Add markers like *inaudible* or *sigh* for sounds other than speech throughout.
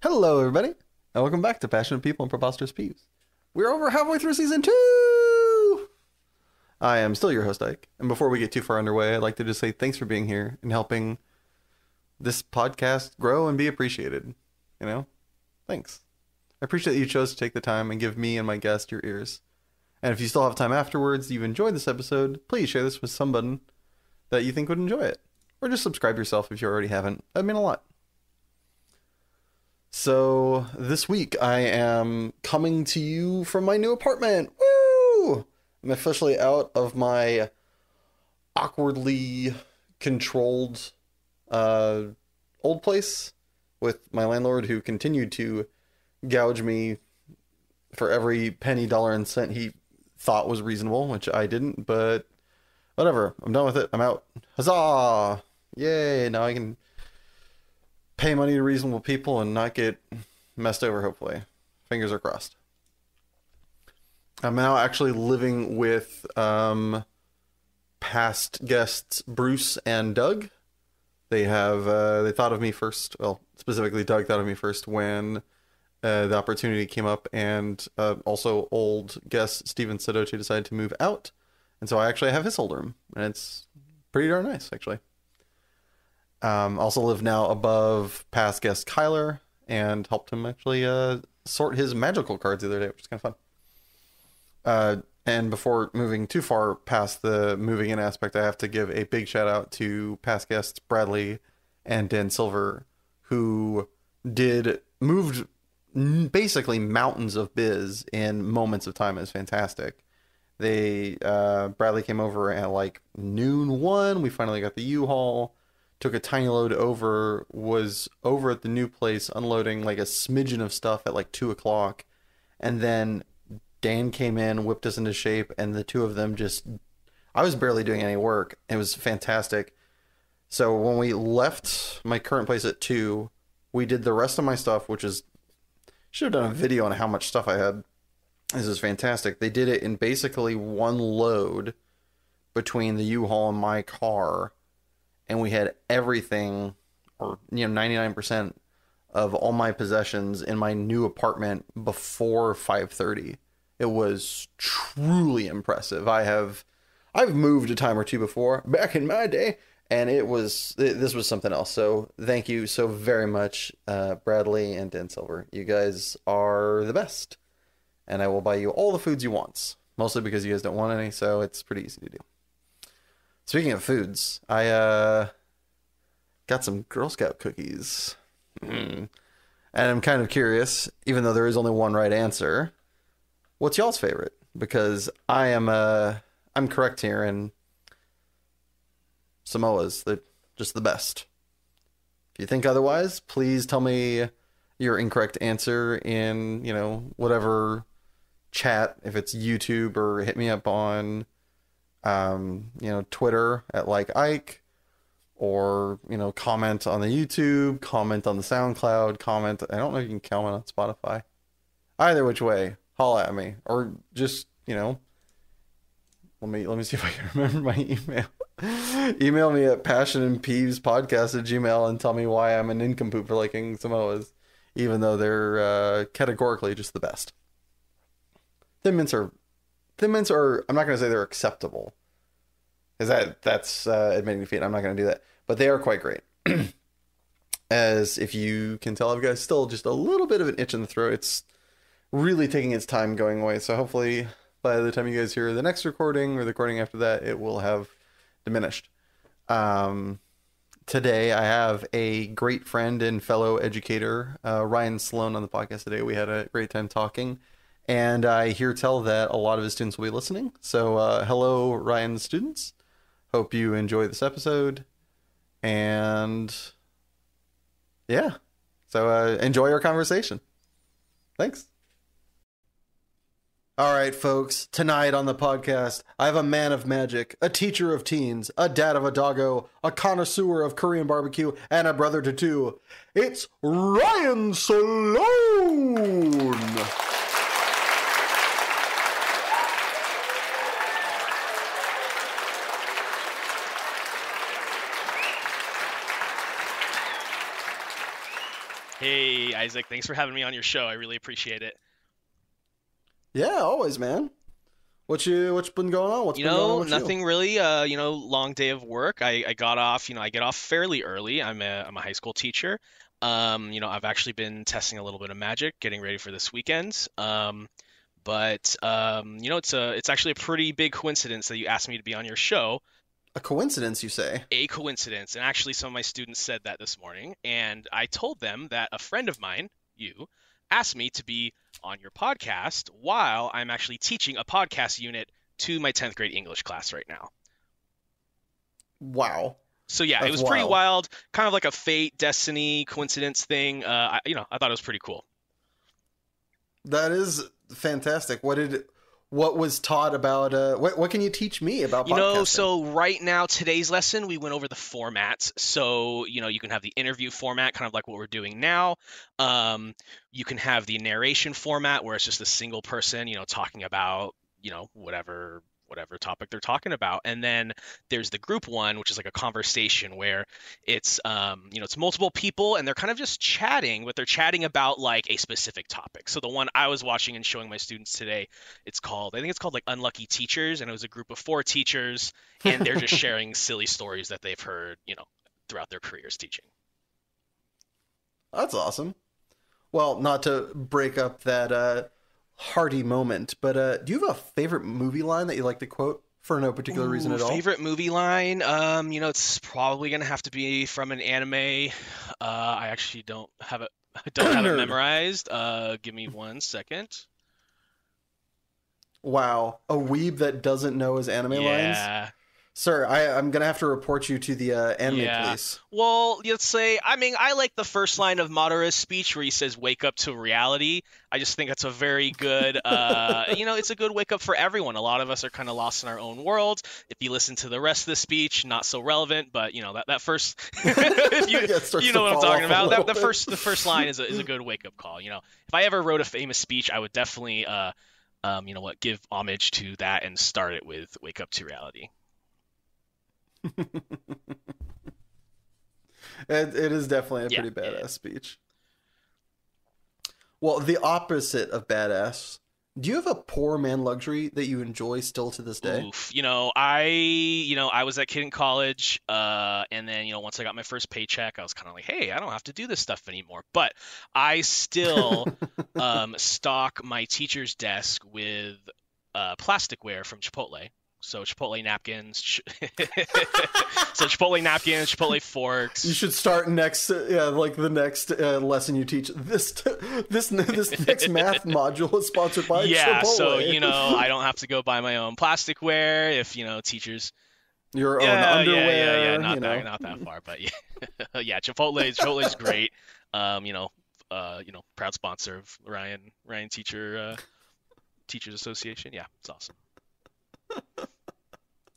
Hello, everybody, and welcome back to Passionate People and Preposterous Peeves. We're over halfway through season two. I am still your host, Ike, and before we get too far underway, I'd like to just say thanks for being here and helping this podcast grow and be appreciated. You know, thanks. I appreciate that you chose to take the time and give me and my guest your ears. And if you still have time afterwards, you've enjoyed this episode, please share this with someone that you think would enjoy it, or just subscribe yourself if you already haven't. That'd mean a lot. So this week I am coming to you from my new apartment. Woo! I'm officially out of my awkwardly controlled uh, old place with my landlord who continued to gouge me for every penny, dollar, and cent he thought was reasonable, which I didn't, but whatever. I'm done with it. I'm out. Huzzah! Yay! Now I can pay money to reasonable people and not get messed over, hopefully. Fingers are crossed. I'm now actually living with um, past guests Bruce and Doug. They have uh, they thought of me first. Well, specifically Doug thought of me first when uh, the opportunity came up, and uh, also old guest Steven Sadochi decided to move out, and so I actually have his old room, and it's pretty darn nice actually. Um, also live now above past guest Kyler and helped him actually uh, sort his magical cards the other day, which is kind of fun. Uh, and before moving too far past the moving in aspect, I have to give a big shout out to past guests Bradley and Dan Silver, who did moved basically mountains of biz in moments of time. It's fantastic. They uh, Bradley came over at like noon one. We finally got the U-Haul took a tiny load over, was over at the new place unloading like a smidgen of stuff at like two o'clock, and then Dan came in, whipped us into shape, and the two of them just I was barely doing any work. It was fantastic. So when we left my current place at two, we did the rest of my stuff, which is should have done a video on how much stuff I had. This is fantastic. They did it in basically one load between the U-Haul and my car and we had everything or you know 99% of all my possessions in my new apartment before 5:30. It was truly impressive. I have I've moved a time or two before back in my day and it was this was something else. So thank you so very much uh, Bradley and Dan Silver. You guys are the best. And I will buy you all the foods you want. Mostly because you guys don't want any, so it's pretty easy to do. Speaking of foods, I uh, got some Girl Scout cookies. Mm. And I'm kind of curious, even though there is only one right answer, what's y'all's favorite? Because I am uh I'm correct here and Samoa's the just the best. If you think otherwise, please tell me your incorrect answer in, you know, whatever chat, if it's YouTube or hit me up on um, you know, Twitter at like Ike, or you know, comment on the YouTube, comment on the SoundCloud, comment. I don't know if you can comment on Spotify. Either which way, holla at me, or just you know, let me let me *laughs* see if I can remember my email. *laughs* email me at passion and peeves podcast at gmail and tell me why I'm an incomplete for liking Samoas, even though they're uh, categorically just the best. Thin mints are Thin mints are. I'm not going to say they're acceptable, because that that's uh, admitting defeat. I'm not going to do that, but they are quite great. *clears throat* As if you can tell, I've got still just a little bit of an itch in the throat. It's really taking its time going away. So hopefully, by the time you guys hear the next recording or the recording after that, it will have diminished. Um, today I have a great friend and fellow educator, uh, Ryan Slone, on the podcast today. We had a great time talking and I hear tell that a lot of his students will be listening. So, uh, hello, Ryan students. Hope you enjoy this episode, and yeah, so uh, enjoy our conversation. Thanks. All right, folks. Tonight on the podcast, I have a man of magic, a teacher of teens, a dad of a doggo, a connoisseur of Korean barbecue, and a brother to two. It's Ryan Slone. Hey, Isaac. Thanks for having me on your show. I really appreciate it. Yeah, always, man. What you what's been going on? What's You been going on know, nothing really. Uh, you know, long day of work. I, I got off, you know, I get off fairly early. I'm a, I'm a high school teacher. Um, you know, I've actually been testing a little bit of magic, getting ready for this weekend. Um, but um, you know, it's a it's actually a pretty big coincidence that you asked me to be on your show. A coincidence, you say? A coincidence. And actually, some of my students said that this morning, and I told them that a friend of mine, you, asked me to be on your podcast while I'm actually teaching a podcast unit to my 10th grade English class right now. Wow. So yeah, it That's was pretty wild. wild, kind of like a fate, destiny, coincidence thing. Uh, I, you know, I thought it was pretty cool. That is fantastic. What did what was taught about uh what what can you teach me about You know, so right now, today's lesson, we went over the formats. So, you know, you can have the interview format, kind of like what we're doing now. Um, you can have the narration format where it's just a single person, you know, talking about, you know, whatever whatever topic they're talking about. And then there's the group one, which is like a conversation where it's um, you know, it's multiple people and they're kind of just chatting, but they're chatting about like a specific topic. So the one I was watching and showing my students today, it's called I think it's called like Unlucky Teachers, and it was a group of four teachers and they're just *laughs* sharing silly stories that they've heard, you know, throughout their careers teaching. That's awesome. Well, not to break up that uh hearty moment, but uh do you have a favorite movie line that you like to quote for no particular reason at all? Favorite movie line? Um, you know, it's probably gonna have to be from an anime. Uh, I actually don't have it. *laughs* I don't have it *coughs* memorized. Uh, give me one second. Wow, a weeb that doesn't know his anime lines? Sir, I, I'm gonna have to report you to the uh, anime Yeah. police. Well, let's say, I mean, I like the first line of Madara's speech where he says, "Wake up to reality." I just think that's a very good, uh, *laughs* you know, it's a good wake up for everyone. A lot of us are kind of lost in our own world. If you listen to the rest of the speech, not so relevant, but you know that that first, *laughs* *laughs* if you Yeah, you know what I'm talking about. That the first the first line is a is a good wake up call. You know, if I ever wrote a famous speech, I would definitely, uh, um, you know what, give homage to that and start it with "Wake up to reality." *laughs* It, it is definitely a Yeah, pretty badass yeah. speech. Well, the opposite of badass. Do you have a poor man luxury that you enjoy still to this day? Oof. You know, I, you know, I was that kid in college, uh, and then, you know, once I got my first paycheck, I was kind of like, hey, I don't have to do this stuff anymore. But I still *laughs* um, stock my teacher's desk with uh, plasticware from Chipotle. So Chipotle napkins, ch- *laughs* so Chipotle napkins, Chipotle forks. You should start next, uh, yeah, like the next uh, lesson you teach. This t- this this next *laughs* math module is sponsored by yeah, Chipotle. so you know, *laughs* I don't have to go buy my own plasticware if you know teachers your own yeah, underwear. Yeah, yeah, yeah. Not that, know. not that far, but yeah, yeah. Chipotle, Chipotle is great. Um, you know, uh, you know, proud sponsor of Ryan Ryan Teacher uh, Teachers Association. Yeah, it's awesome. *laughs*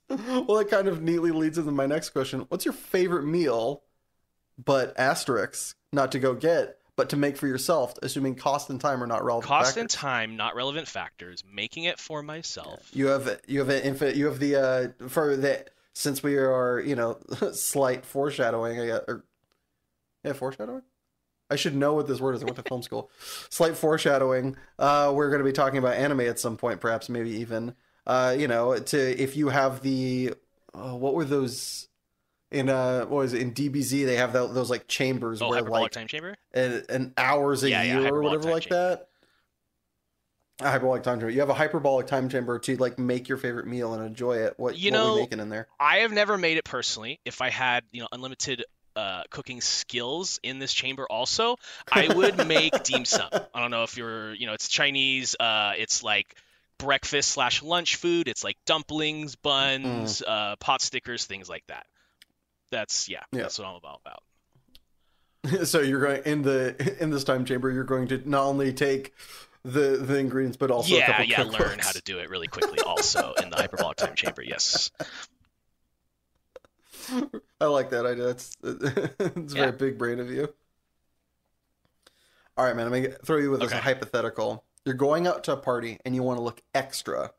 Well, that kind of neatly leads into my next question. What's your favorite meal, but asterisks, not to go get, but to make for yourself, assuming cost and time are not relevant Cost and factors? time, not relevant factors. Making it for myself. You have you have an infinite. You have the uh for the since we are you know *laughs* slight foreshadowing. I got or yeah foreshadowing. I should know what this word is. I went to film school. *laughs* Slight foreshadowing. Uh, we're going to be talking about anime at some point, perhaps, maybe even. Uh, you know, to if you have the uh, what were those in uh what was it in DBZ? They have tho- those like chambers Oh, where hyperbolic like time chamber. an, an hours a Yeah, yeah, year or whatever like chamber. that. A hyperbolic time chamber. You have a hyperbolic time chamber to like make your favorite meal and enjoy it. What You what know, we making in there? I have never made it personally. If I had, you know, unlimited uh, cooking skills in this chamber, also, I would *laughs* make dim sum. I don't know if you're, you know, it's Chinese. Uh, it's like breakfast slash lunch food. It's like dumplings, buns, uh, pot stickers, things like that. That's yeah, Yeah. that's what I'm about. About. *laughs* so you're going in the in this time chamber. You're going to not only take the the ingredients, but also a yeah, couple yeah, learn how to do it really quickly. Also in the hyperbolic time chamber. Yes. *laughs* I like that idea. That's *laughs* it's very big brain of you. All right, man. I'm gonna throw you with this hypothetical. You're going out to a party and you want to look extra.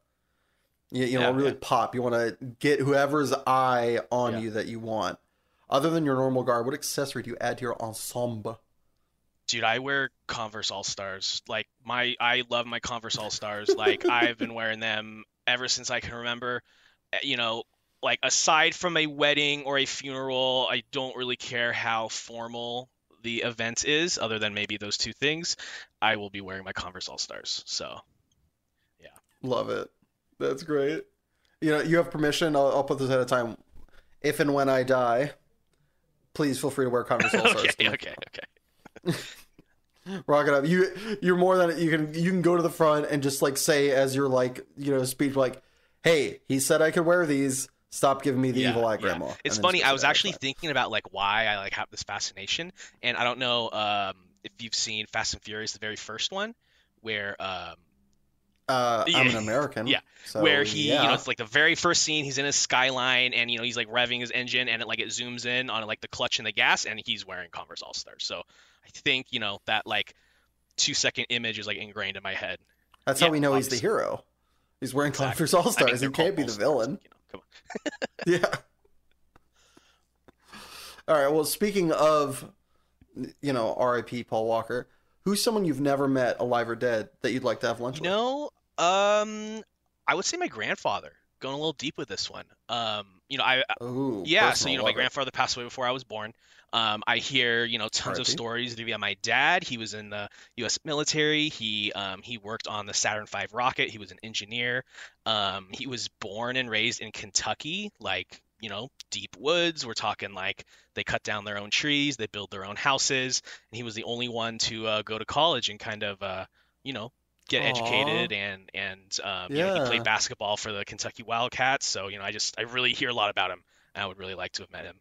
You, you know, Yeah, really yeah. pop. You want to get whoever's eye on Yeah. you that you want. Other than your normal garb, what accessory do you add to your ensemble? Dude, I wear Converse All Stars. Like my, I love my Converse All Stars. Like *laughs* I've been wearing them ever since I can remember. Uh, You know, like aside from a wedding or a funeral, I don't really care how formal the event is, other than maybe those two things. I will be wearing my Converse All Stars. So yeah. Love it. That's great. You know, you have permission. I'll, I'll put this at a time. If and when I die, please feel free to wear Converse *laughs* All Stars. okay, okay, okay. *laughs* Rock it up. You you're more than you can you can go to the front and just like say as you're like you know speech like, hey, he said I could wear these. Stop giving me the Yeah, evil eye yeah. grandma. It's funny. I was actually thinking about like why I like have this fascination, and I don't know um, if you've seen Fast and Furious, the very first one, where um, uh, I'm an American. Yeah. So, where he, yeah. you know, it's like the very first scene. He's in his skyline, and you know, he's like revving his engine, and it like it zooms in on like the clutch and the gas, and he's wearing Converse All Stars. So I think you know that like two second image is like ingrained in my head. That's yeah, how we know he's the hero. He's wearing. Converse All I mean, Stars. he can't be the villain. You know, come on. *laughs* Yeah. All right. Well, speaking of, you know, R.I.P. Paul Walker. Who's someone you've never met, alive or dead, that you'd like to have lunch You know, um, I would say my grandfather. Going a little deep with this one. Um, you know, I? Ooh. yeah, so you know, my grandfather passed away before I was born. Um, I hear you know tons of stories via my dad. He was in the U.S. military. He um, he worked on the Saturn V rocket. He was an engineer. Um, he was born and raised in Kentucky, like you know, deep woods. We're talking like they cut down their own trees, they build their own houses, and he was the only one to uh, go to college and kind of uh, you know get educated and and um, you know, he played basketball for the Kentucky Wildcats. So you know, I just I really hear a lot about him. I would really like to have met him.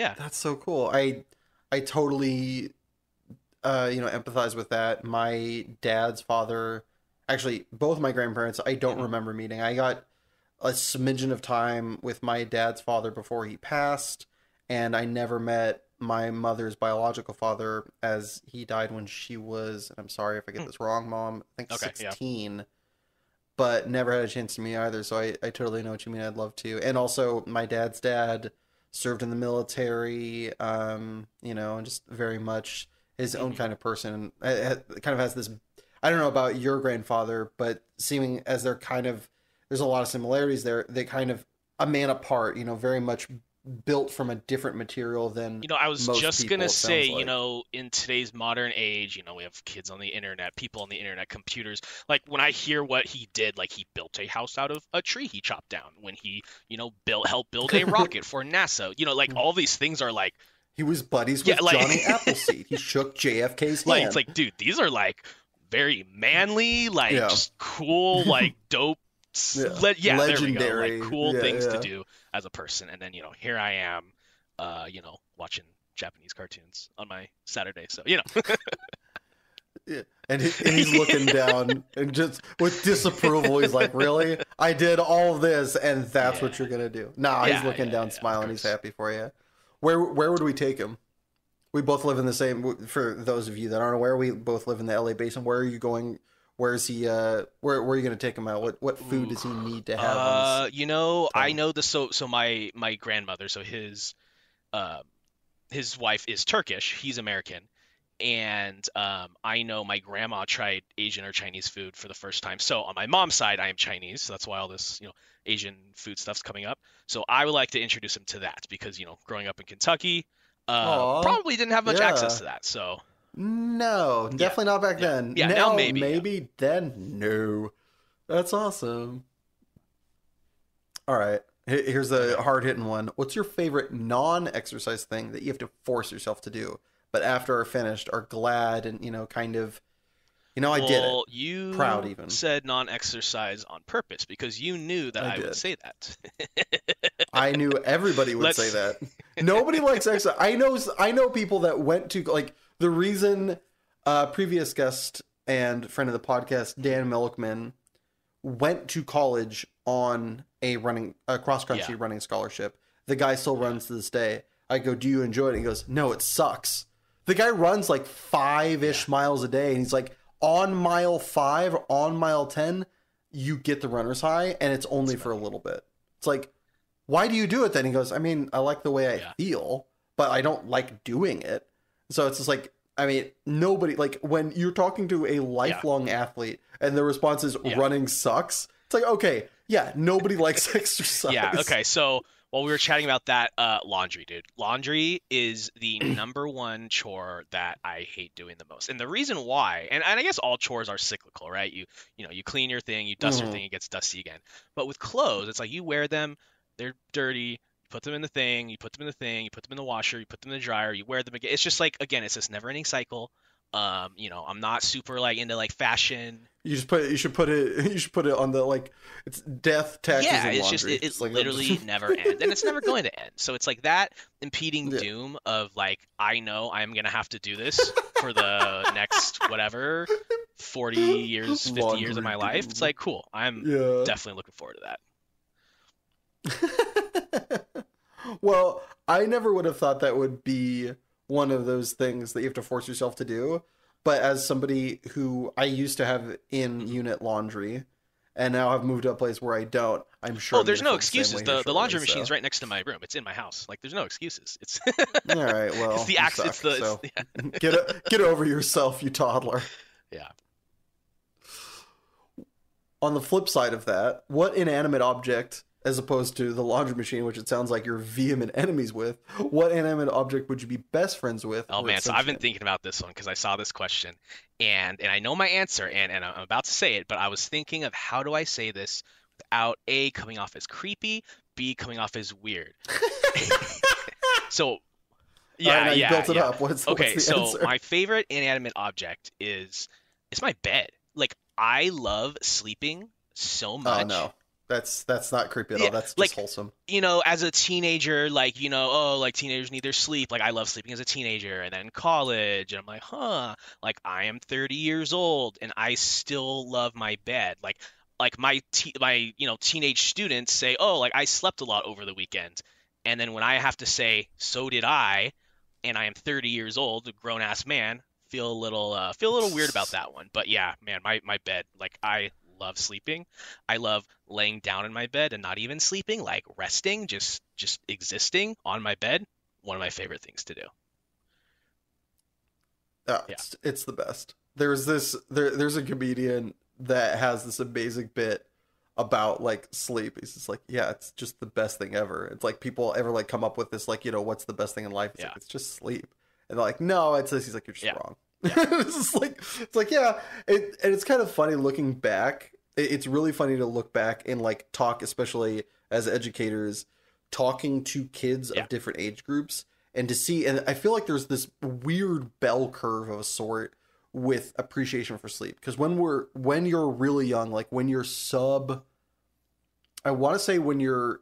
Yeah. That's so cool. I I totally uh you know empathize with that. My dad's father actually both my grandparents I don't Mhm. remember meeting. I got a smidgen of time with my dad's father before he passed and I never met my mother's biological father as he died when she was and I'm sorry if I get Hmm. this wrong, mom. I think Okay, yeah. 16. But never had a chance to meet either, so I, I totally know what you mean. I'd love to. And also my dad's dad served in the military, um, you know, and just very much his own Mhm. kind of person. Kind of has this. I don't know about your grandfather, but seeming as they're kind of there's a lot of similarities there. They kind of a man apart, you know, very much built from a different material than You know, I was just people, gonna say, sounds you know, in today's modern age, you know, we have kids on the internet, people on the internet, computers. Like when I hear what he did, like he built a house out of a tree he chopped down. When he, you know, built helped build a *laughs* rocket for NASA. You know, like all these things are like, he was buddies Yeah, with like- Johnny *laughs* Appleseed. He shook JFK's like hand. it's like, dude, these are like very manly, like Yeah. just cool, like *laughs* dope. Le- yeah, there we go. Legendary. Like cool Yeah, things yeah. to do as a person. And then you know, here I am, uh, you know, watching Japanese cartoons on my Saturday. So you know. *laughs* Yeah. And, he, and he's looking *laughs* down and just with disapproval. He's like, "Really? I did all of this, and that's what you're gonna do?" Nah, he's looking down, smiling. He's happy for you. Where Where would we take him? We both live in the same. For those of you that aren't aware, we both live in the LA basin. Where are you going? Where's he? Uh, where Where are you gonna take him out? What What food does he need to have? Uh, you know, I know the so so my my grandmother, so his um his wife is Turkish, he's American. And um, I know my grandma tried Asian or Chinese food for the first time. So on my mom's side, I am Chinese. So that's why all this, you know, Asian food stuff's coming up. So I would like to introduce him to that because, you know, growing up in Kentucky, uh, probably didn't have much access to that. So No, definitely not back Yeah. then. Yeah, now maybe, yeah. Then. No. That's awesome. All right. Here's a hard hitting one. What's your favorite non exercise thing that you have to force yourself to do, but after are finished are glad and, you know, kind of, you know, I did it. you Proud even. said non-exercise on purpose because you knew that I I, would say that. I knew everybody would Let's- say that. Nobody likes exercise. I know. I know people that went to like the reason. Uh, previous guest and friend of the podcast, Dan Milkman, went to college on a running a cross country Yeah. running scholarship. The guy still runs to this day. I go, "Do you enjoy it?" He goes, "No, it sucks." The guy runs like five ish miles a day, and he's like, on mile five, on mile ten, you get the runner's high, and it's only for a little bit. It's like, why do you do it then? He goes, I mean, I like the way I Yeah. feel, but I don't like doing it. So it's just like, I mean, nobody like when you're talking to a lifelong athlete and the response is Yeah. running sucks. It's like, okay, yeah, nobody *laughs* likes exercise. Yeah. Okay. So while we were chatting about that, uh, laundry, dude. Laundry is the *clears throat* number one chore that I hate doing the most, and the reason why, and, and I guess all chores are cyclical, right? You you know you clean your thing, you dust Mhm. your thing, it gets dusty again. But with clothes, it's like you wear them, they're dirty. Put them in the thing, you put them in the thing, you put them in the washer, you put them in the dryer, you wear them again. It's just like again, it's this never-ending cycle. Um, you know, I'm not super like into like fashion. You just put you should put it *laughs* you should put it on the like it's death taxes yeah, it's just laundry. it, it like, literally *laughs* never ends, and it's never going to end. So it's like that impeding Yeah. doom of like I know I'm gonna have to do this for the *laughs* next whatever forty years, fifty years of my Laundry life. It's like cool. I'm yeah. definitely looking forward to that. Well, I never would have thought that would be one of those things that you have to force yourself to do. But as somebody who I used to have in unit laundry and now I've moved to a place where I don't, I'm sure. oh, there's no the excuses. The here the laundry so. machine's right next to my room. It's in my house. Like there's no excuses. It's *laughs* All right, well, it's the suck, It's the it's, so yeah. get o- get over yourself, you toddler. Yeah. On the flip side of that, what inanimate object, as opposed to the laundry machine, which it sounds like you're vehement enemies with, what inanimate object would you be best friends with? Oh man, so I've been thinking about this one because I saw this question, and and I know my answer, and and I'm about to say it, but I was thinking of how do I say this without a coming off as creepy, b coming off as weird. *laughs* so, yeah, right, yeah, built it yeah. up. What's, Okay, what's so answer? my favorite inanimate object is it's my bed. Like I love sleeping so oh, much. Oh no, that's that's not creepy at all. That's just like- wholesome. you know, as a teenager, like, you know, oh, like teenagers need their sleep. Like, I love sleeping as a teenager. And then college, and I'm like, huh, like, I am 30 years old and I still love my bed. Like, like my, te- my, you know, teenage students say, oh, like, I slept a lot over the weekend. And then when I have to say, so did I, and I am 30 years old, a grown ass man, feel a little, uh, feel a little weird about that one. But yeah, man, my, my bed, like, I love sleeping. I love laying down in my bed and not even sleeping, like resting, just just existing on my bed. One of my favorite things to do. Yeah, Yeah. It's, it's the best. There's this there there's a comedian that has this amazing bit about like sleep. He's just like, yeah, it's just the best thing ever. It's like people ever like come up with this like, you know, what's the best thing in life? It's Yeah. like it's just sleep. And they're like, no, it's this. He's like, you're just Yeah. wrong. Yeah. *laughs* it's just like it's like yeah, it, and it's kind of funny looking back. It, it's really funny to look back and like talk, especially as educators, talking to kids Yeah. of different age groups and to see and i feel like there's this weird bell curve of a sort with appreciation for sleep because when we're when you're really young like when you're sub i want to say when you're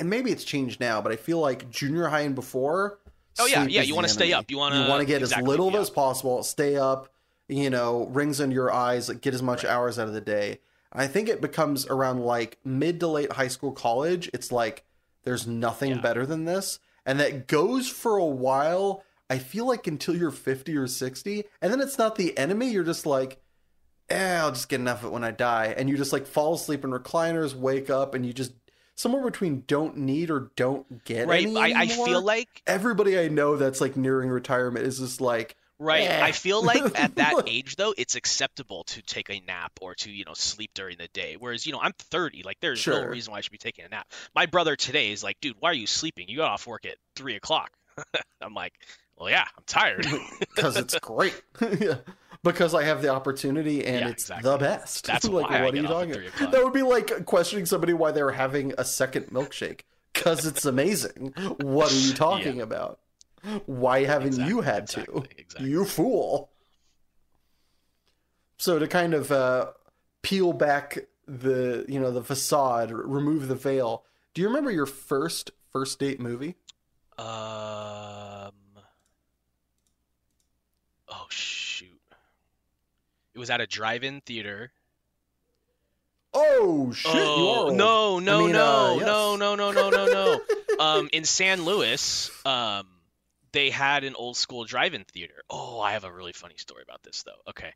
and maybe it's changed now but i feel like junior high and before Oh, yeah, sleep yeah, you wanna stay up. You wanna- you want to get exactly, as little yeah. as possible stay up you know rings in your eyes like get as much Right. hours out of the day i think it becomes around like mid to late high school college it's like there's nothing Yeah. better than this and that goes for a while i feel like until you're 50 or 60 and then it's not the enemy you're just like eh, i'll just get enough of it when i die and you just like fall asleep in recliners wake up and you just somewhere between don't need or don't get Right. I, I feel like everybody i know that's like nearing retirement is just like right. Eh. I feel like at that *laughs* age though, it's acceptable to take a nap or to, you know, sleep during the day. Whereas, you know, I'm 30. Like there's no reason why I should be taking a nap. My brother today is like, dude, why are you sleeping? You got off work at three o'clock. *laughs* I'm like, well, yeah, I'm tired. *laughs* because it's great. yeah. Because I have the opportunity and Yeah, it's exactly. the best. That's *laughs* like, why I what are get you talking about? That would be like questioning somebody why they're having a second milkshake. Because it's amazing. What are you *laughs* talking about? Why haven't you had exactly, to? exactly. You fool. So to kind of uh, peel back the you know the facade, remove the veil. Do you remember your first first date movie? Um. Oh shoot! It was at a drive-in theater. Oh shit! you are oh no no I mean, no uh, yes. no no no no no no! *laughs* um, in San Luis, um, they had an old school drive-in theater. Oh, I have a really funny story about this though. Okay.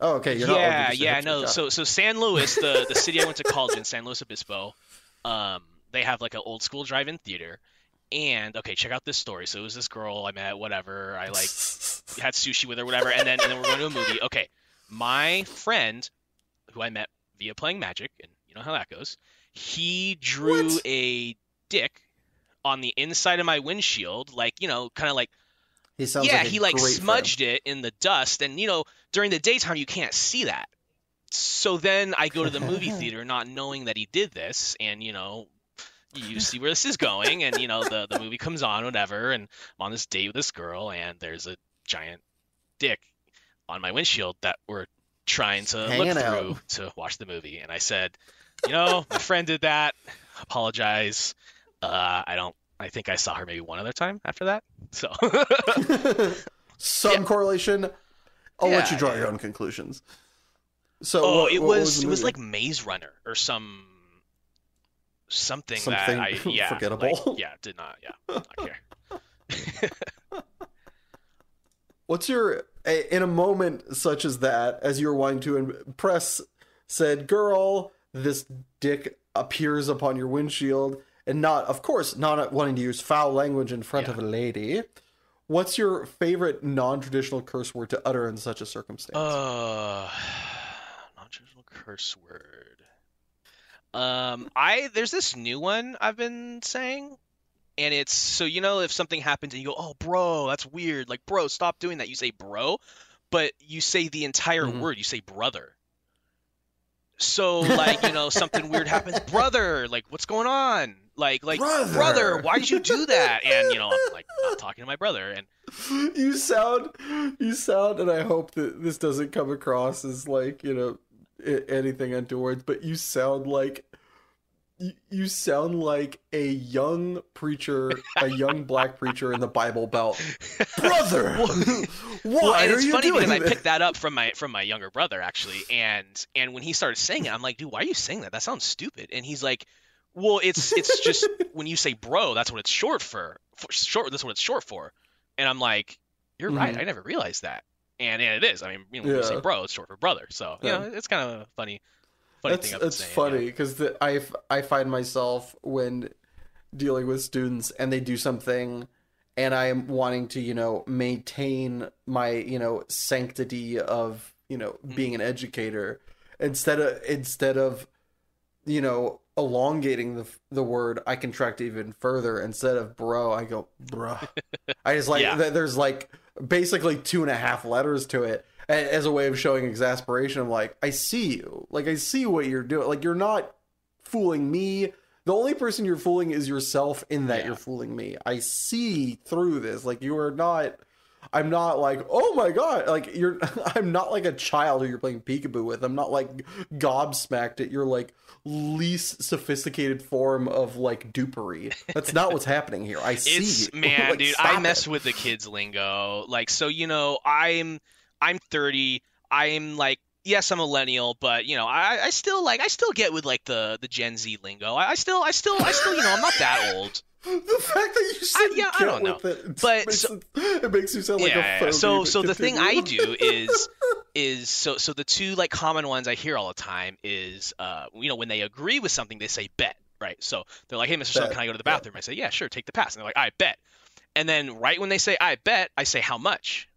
Oh, okay. You're not old, you're yeah, just yeah, no. So, so San Luis, the the city I went to *laughs* college in, San Luis Obispo, um, they have like an old school drive-in theater, and okay, check out this story. So it was this girl I met, whatever. I like *laughs* had sushi with her, whatever, and then and then we're going to a movie. Okay, my friend, who I met via playing Magic, and you know how that goes. He drew What? a dick on the inside of my windshield, like you know, kind of like He yeah, like he like great friend. smudged it in the dust, and you know, during the daytime you can't see that. So then I go to the movie *laughs* theater not knowing that he did this, and you know, you see where this is going, and you know, the the movie comes on, whatever, and I'm on this date with this girl, and there's a giant dick on my windshield that we're trying to Hanging look out. through to watch the movie, and I said, you know, my friend did that. Apologize. Uh, I don't. I think I saw her maybe one other time after that. So. *laughs* Some Yeah. correlation. I'll let you draw yeah. your own conclusions. So Oh, what- it what was, it was like Maze Runner or some something, Something that I *laughs* yeah forgettable. like, yeah did not yeah *laughs* not care. *laughs* What's your in a moment such as that, as you're wanting to impress said girl, this dick appears upon your windshield, and not, of course, not wanting to use foul language in front Yeah. of a lady. What's your favorite non-traditional curse word to utter in such a circumstance? Uh, *sighs* non-traditional curse word. Um, I there's this new one I've been saying, and it's so you know if something happens and you go, oh bro, that's weird. Like bro, stop doing that. You say bro, but you say the entire Mhm. word. You say brother. So like you know *laughs* something weird happens, brother. Like what's going on? Like like Brother. brother, why did you do that? And you know I'm like *laughs* not talking to my brother, and you sound you sound and i hope that this doesn't come across as like you know anything untowards but you sound like you, sound like a young preacher a young *laughs* black preacher in the bible belt *laughs* brother *laughs* why well, and are it's you funny doing because I picked that up from my from my younger brother actually, and and when he started saying it, I'm like, dude, why are you saying that? That sounds stupid. And he's like, well, it's it's just when you say bro, that's what it's short for. for short, that's what it's short for. And I'm like, you're right. Mhm. I never realized that. And, and it is. I mean, you know, when you say bro, it's short for brother. So you Yeah. know, it's kind of a funny, funny that's thing. I've been that's saying, funny because I f- I find myself when dealing with students and they do something and I am wanting to you know maintain my you know sanctity of you know Hmm. being an educator instead of instead of you know elongating the the word I contract even further instead of bro I go bruh *laughs* I just like Yeah. th- there's like basically two and a half letters to it as a way of showing exasperation. I'm like, I see you. Like, I see what you're doing. Like, you're not fooling me. The only person you're fooling is yourself in that Yeah. you're fooling me. I see through this. Like, you are not. I'm not like, oh my god, like you're. *laughs* I'm not like a child who you're playing peekaboo with. I'm not like gobsmacked at your like least sophisticated form of like dupery. That's not what's happening here. I see. it's you. *laughs* man Like, dude i mess it. with the kids lingo like so you know i'm i'm 30 i'm like yes i'm a millennial but you know i i still like i still get with like the the gen z lingo i, I still i still i still you know i'm not that old The fact that you said yeah, I don't know. it, But makes so- it, it makes you sound like yeah, a phony. so so the thing I do is *laughs* is so so the two like common ones I hear all the time is uh you know when they agree with something they say bet right? So they're like hey Mr. Slone can I go to the bathroom? I say yeah sure take the pass. And they're like I bet. And then right when they say I bet I say how much?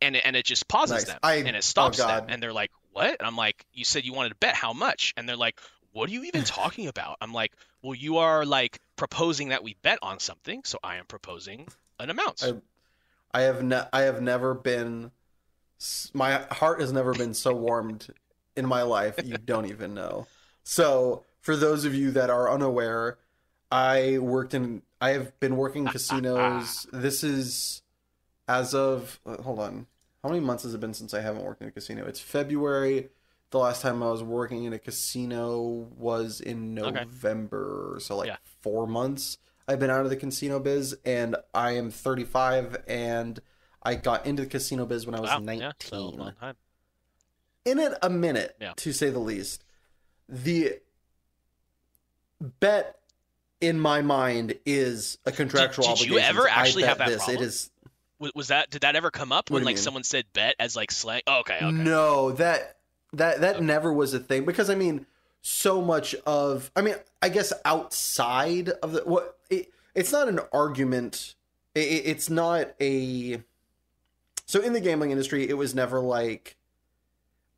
And it, and it just pauses Nice. them I- and oh, it stops them. And they're like what? And I'm like you said you wanted to bet. How much? And they're like what are you even *laughs* talking about? I'm like well you are like proposing that we bet on something so I am proposing an amount I- I have ne- I have never been my heart has never been so warmed in my life you don't even know. So, for those of you that are unaware, I worked in I have been working in casinos. *laughs* this is as of hold on. How many months has it been since I haven't worked in a casino? It's February. The last time I was working in a casino was in Okay. November, so like Yeah. 4 months. I've been out of the casino biz and I am 35 and I got into the casino biz when I was Wow, 19. yeah, so a long time. In it a minute, Yeah. to say the least. The bet in my mind is a contractual obligation. did you ever actually have that this. problem? It is Was, was that did that ever come up What when like mean? someone said bet as like slang? Oh, okay, okay. No, that that that Okay. never was a thing because I mean, so much of I mean, I guess outside of the what it, it's not an argument. It, it's not a. So in the gambling industry, it was never like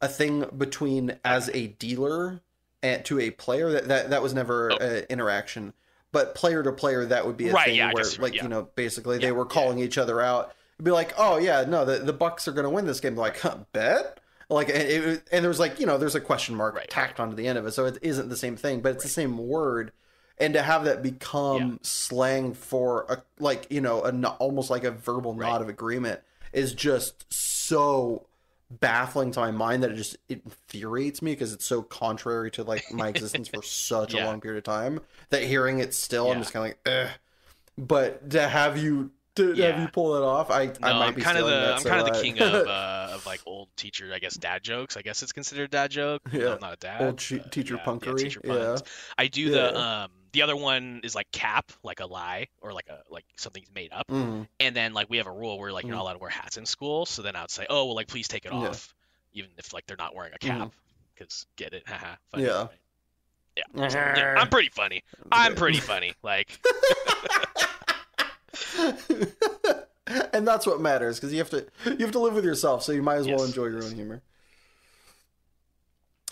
a thing between as a dealer and to a player. That that, that was never Oh. an interaction. But player to player, that would be a Right, thing yeah, where, like yeah. you know, basically Yeah, they were calling each other out. Be like, oh yeah, no, the the Bucks are going to win this game. like, huh, bet. Like, and, it, and there's like, you know, there's a question mark Right, tacked onto the end of it, so it isn't the same thing, but it's the same word. And to have that become Yeah. slang for a like, you know, a, almost like a verbal Right. nod of agreement is just so baffling to my mind that it just it infuriates me because it's so contrary to like my existence for *laughs* such a long period of time that hearing it still I'm just kind of like, but to have you have Yeah. you pull it off, I No, I might I'm be kind of the that, I'm so kind of the king of *laughs* uh, of like old teacher, I guess dad jokes. I guess it's considered a dad joke. No, Yeah. I'm not a dad. Old che- teacher yeah, punkery, teacher yeah. I do the um the other one is like cap, like a lie or like a like something's made up. Mhm. And then like we have a rule where like you're not allowed to wear hats in school. So then I would say, oh well, like please take it. Yeah. off, even if like they're not wearing a cap, because get it, haha. Yeah. right? Yeah. Yeah, I'm pretty funny. I'm pretty *laughs* funny. Like *laughs* *laughs* and that's what matters because you have to you have to live with yourself, so you might as well enjoy your own humor.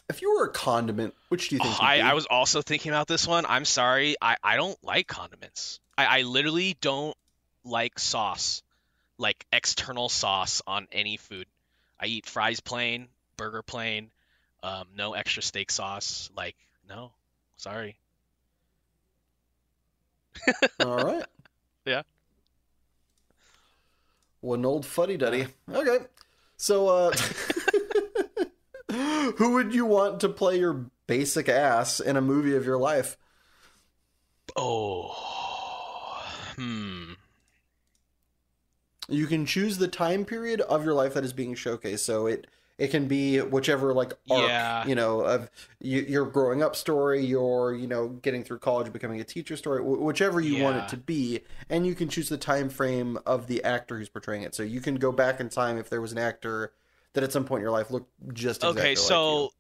If you were a condiment, which do you think? Oh, I? I was also thinking about this one. I'm sorry. I, I don't like condiments. I, I literally don't like sauce, like external sauce on any food. I eat fries plain, burger plain, um, no extra steak sauce. Like, no, sorry. All right. Yeah. One old fuddy duddy. Okay. So, uh, *laughs* who would you want to play your basic ass in a movie of your life? Oh, hmm. You can choose the time period of your life that is being showcased. So it it can be whichever like arc, Yeah. you know, of you, your growing up story, your you know getting through college, becoming a teacher story, wh- whichever you want it to be, and you can choose the time frame of the actor who's portraying it. So you can go back in time if there was an actor that at some point in your life looked just exactly Okay, like so you.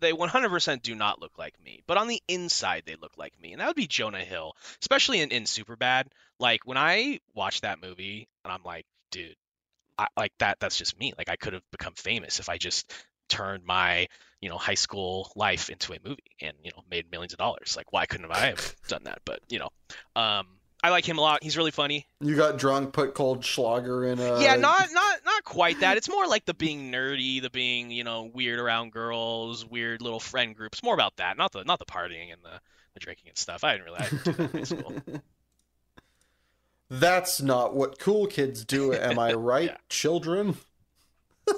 they 100% do not look like me, but on the inside they look like me, and that would be Jonah Hill, especially in in Superbad. Like when I watch that movie, and I'm like, dude, I, like that. That's just me. Like I could have become famous if I just turned my you know high school life into a movie and you know made millions of dollars. Like why couldn't I have done that? But you know, um, I like him a lot. He's really funny. You got drunk, put cold Schlager in a yeah, not not not quite that. It's more like the being nerdy, the being you know weird around girls, weird little friend groups. More about that, not the not the partying and the, the drinking and stuff. I didn't really I didn't do that in high school. *laughs* That's not what cool kids do, *laughs* am I right, Yeah. children? *laughs*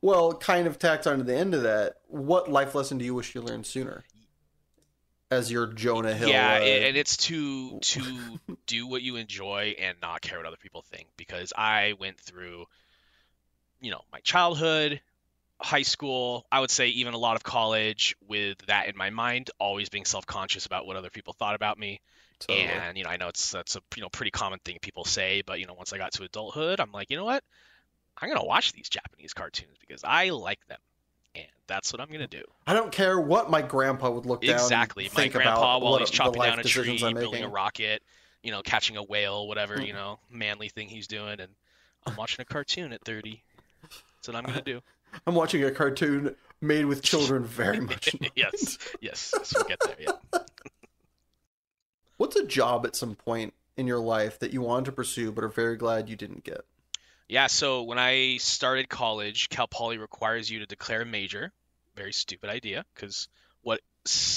well, kind of tacked onto the end of that, what life lesson do you wish you learned sooner? As your Jonah Hill. yeah, uh, and and it's to to *laughs* do what you enjoy and not care what other people think. Because I went through, you know, my childhood, high school, I would say even a lot of college with that in my mind, always being self-conscious about what other people thought about me. Totally. And you know, I know it's that's a you know pretty common thing people say, but you know, once I got to adulthood, I'm like, you know what? I'm gonna watch these Japanese cartoons because I like them, and that's what I'm gonna do. I don't care what my grandpa would look down. Exactly. My grandpa, about while he's chopping down a tree, building a rocket, you know, catching a whale, whatever, Mm. you know, manly thing he's doing, and I'm watching a cartoon at 30. That's what I'm gonna do. *laughs* I'm watching a cartoon made with children very much. *laughs* yes, yes, yes, we'll get there. Yeah. *laughs* What's a job at some point in your life that you wanted to pursue but are very glad you didn't get? Yeah, so when I started college, Cal Poly requires you to declare a major. Very stupid idea because what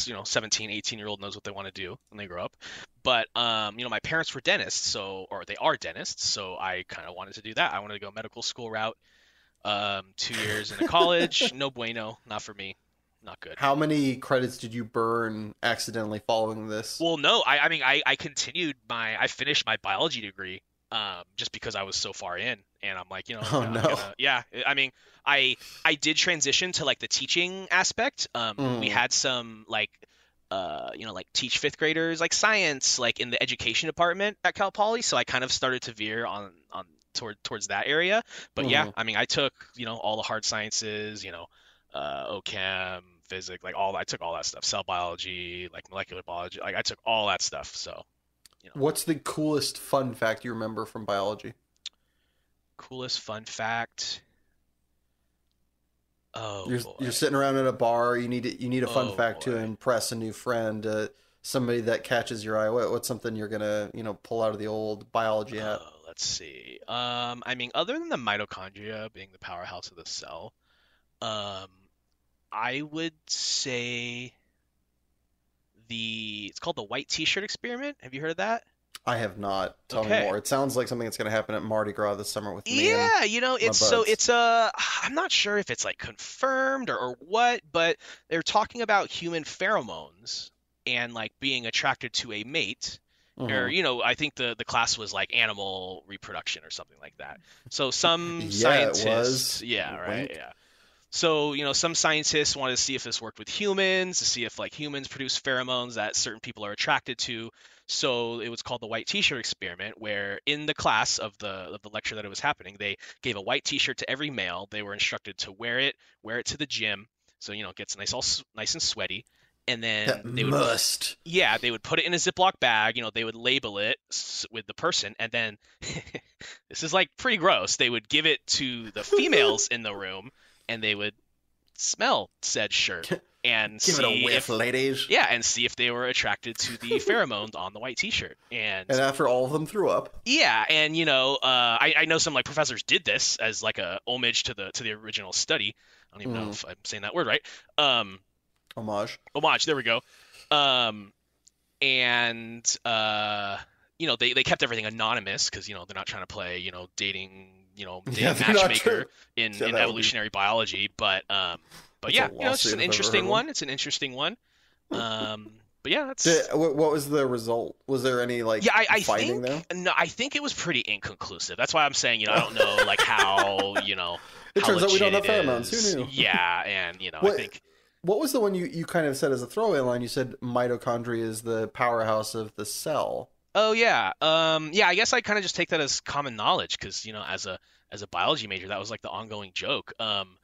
you know, 17, 18 year old knows what they want to do when they grow up. But um, you know, my parents were dentists, so or they are dentists, so I kind of wanted to do that. I wanted to go medical school route. Um, two years into college, *laughs* no bueno, not for me, not good. How many credits did you burn accidentally following this? Well, no, I, I mean, I, I continued my, I finished my biology degree, um, just because I was so far in, and I'm like, you know, *laughs* Oh, no. gonna- yeah, I mean, I, I did transition to like the teaching aspect. Um, we Mm. had some like, uh, you know, like teach fifth graders like science, like in the education department at Cal Poly, so I kind of started to veer on, on toward towards that area. But yeah, Mhm. I mean, I took, you know, all the hard sciences, you know, uh, OChem, physics, like all I took all that stuff, cell biology, like molecular biology, like I took all that stuff. So What's the coolest fun fact you remember from biology? coolest fun fact. Oh You're, boy. you're sitting around at a bar. You need to, you need a fun Oh, fact to impress a new friend, uh, somebody that catches your eye. What, what's something you're gonna you know pull out of the old biology hat? Oh, let's see. Um, I mean, other than the mitochondria being the powerhouse of the cell, um, I would say the it's called the white T-shirt experiment. Have you heard of that? I have not. Tell me more. It sounds like something that's gonna happen at Mardi Gras this summer with me. Yeah, you know, it's so it's uh I'm not sure if it's like confirmed or, or what, but they're talking about human pheromones and like being attracted to a mate or Mhm. you know, I think the the class was like animal reproduction or something like that. So some *laughs* Yeah, scientists, was. yeah, right, Wink. yeah. So, you know, some scientists wanted to see if this worked with humans, to see if like humans produce pheromones that certain people are attracted to. So it was called the white t-shirt experiment, where in the class of the of the lecture that it was happening, they gave a white t-shirt to every male. They were instructed to wear it, wear it to the gym, so you know it gets nice all nice and sweaty. And then that they would must. yeah, they would put it in a Ziploc bag. You know, they would label it with the person, and then *laughs* this is like pretty gross. They would give it to the *laughs* females in the room, and they would smell said shirt *laughs* and Give see it a whiff, if ladies. yeah, and see if they were attracted to the *laughs* pheromones on the white T-shirt. And And after all of them threw up. yeah, and you know, uh, I, I know some like professors did this as like a homage to the to the original study. I don't even know Mhm. if I'm saying that word right. Um, Homage. homage there we go um and uh you know they, they kept everything anonymous because you know they're not trying to play you know dating you know *laughs* the Yeah, matchmaker in, Yeah, in would be- evolutionary biology but um but That's yeah you know it's just an if I've ever interesting one. one. it's an interesting one um but yeah that's Did, what, what was the result? Was there any like yeah I, I finding think there? no I think it was pretty inconclusive that's why I'm saying you know I don't know like *laughs* how you know It turns out we don't have pheromones. Who knew? *laughs* yeah and you know I think What was the one you, you kind of said as a throwaway line? You said mitochondria is the powerhouse of the cell. Oh yeah, um, yeah. I guess I kind of just take that as common knowledge because you know, as a as a biology major, that was like the ongoing joke. Um,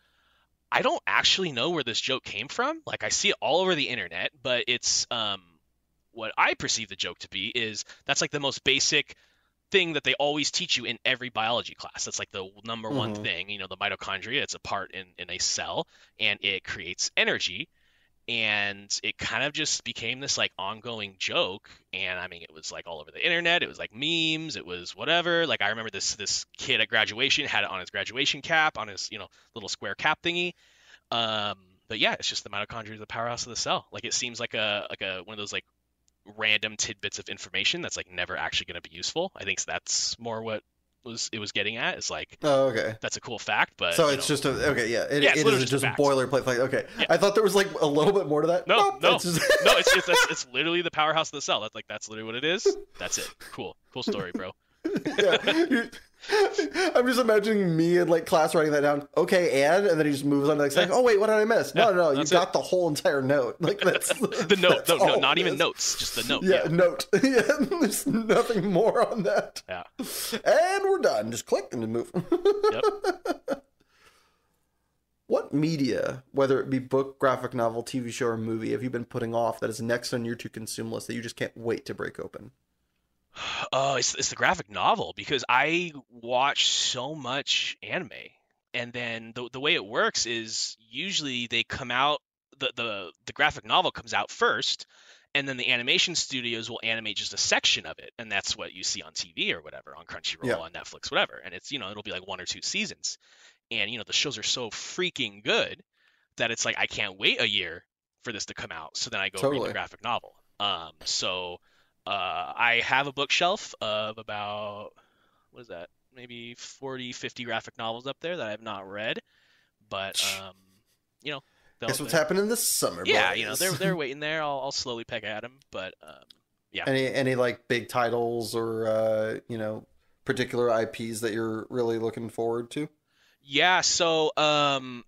I don't actually know where this joke came from. Like I see it all over the internet, but it's um, what I perceive the joke to be is that's like the most basic thing that they always teach you in every biology class. That's like the number one Mhm. thing. You know, the mitochondria. It's a part in in a cell, and it creates energy and it kind of just became this like ongoing joke and i mean it was like all over the internet it was like memes it was whatever like i remember this this kid at graduation had it on his graduation cap on his you know little square cap thingy um but yeah it's just the mitochondria the powerhouse of the cell. Like it seems like a like a one of those like random tidbits of information that's like never actually going to be useful. I think that's more what was it was getting at It's like Oh, okay. that's a cool fact but So it's know, just a okay, yeah. It, Yeah, it is just a just boilerplate. Like, okay, Yeah. I thought there was like a little bit more to that. No, Nope, no. it's just- no, it's, *laughs* it's it's literally the powerhouse of the cell. That's like that's literally what it is. That's it. Cool, cool story, bro. Yeah. *laughs* I'm just imagining me in like class writing that down. Okay, and and then he just moves on to the next thing. Oh wait, what did I miss? No, Yeah, no, no. You that's got the whole entire note. Like that's *laughs* The note, that's no, no, not even notes, just the note. Yeah, Yeah, note. *laughs* yeah, there's nothing more on that. yeah. And we're done. Just click and move. Yep. What media, whether it be book, graphic novel, TV show, or movie, have you been putting off that is next on your to consume list that you just can't wait to break open? Oh, it's it's the graphic novel because I watch so much anime, and then the the way it works is usually they come out the the the graphic novel comes out first, and then the animation studios will animate just a section of it, and that's what you see on TV or whatever on Crunchyroll, Yeah. on Netflix, whatever, and it's you know it'll be like one or two seasons, and you know the shows are so freaking good that it's like I can't wait a year for this to come out, so then I go read the graphic novel. Um, so uh, I have a bookshelf of about what is that? Maybe 40, 50 graphic novels up there that I have not read, but um, you know, they'll- Guess what's happening this summer? yeah, boys? you know, they're they're waiting there. I'll I'll slowly peck at them, but um, any any like big titles or uh, you know particular IPs that you're really looking forward to? yeah. So um,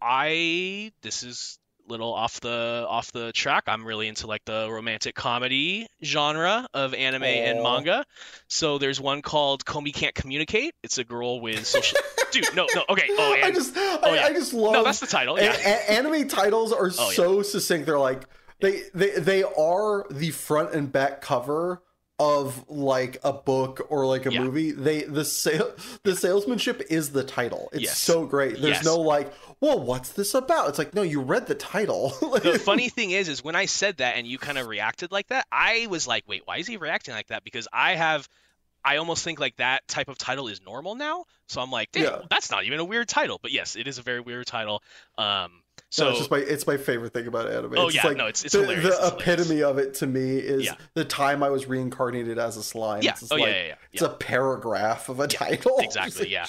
I this is little off the off the track. I'm really into like the romantic comedy genre of anime and manga. So there's one called Komi Can't Communicate. It's a girl with social. *laughs* Dude, no, no, okay. Oh, and I just, oh, I, yeah. I just love. no, that's the title. Yeah, a- anime titles are Oh, yeah. so succinct. They're like they, they they are the front and back cover of like a book or like a Yeah. movie. They the sale the salesmanship is the title. It's Yes. so great. There's Yes. no like, well, what's this about? It's like, no, you read the title. *laughs* the funny thing is, is when I said that and you kind of reacted like that, I was like, wait, why is he reacting like that? Because I have, I almost think like that type of title is normal now. So I'm like, damn, Yeah. that's not even a weird title. But yes, it is a very weird title. Um, So so it's just my it's my favorite thing about anime. Oh, it's yeah, like no, it's- it's the, hilarious, the it's hilarious. epitome of it to me is Yeah. the time I was reincarnated as a slime. Yeah. It's Oh, yeah, like, yeah, yeah, It's a paragraph of a title. *laughs* exactly, yeah.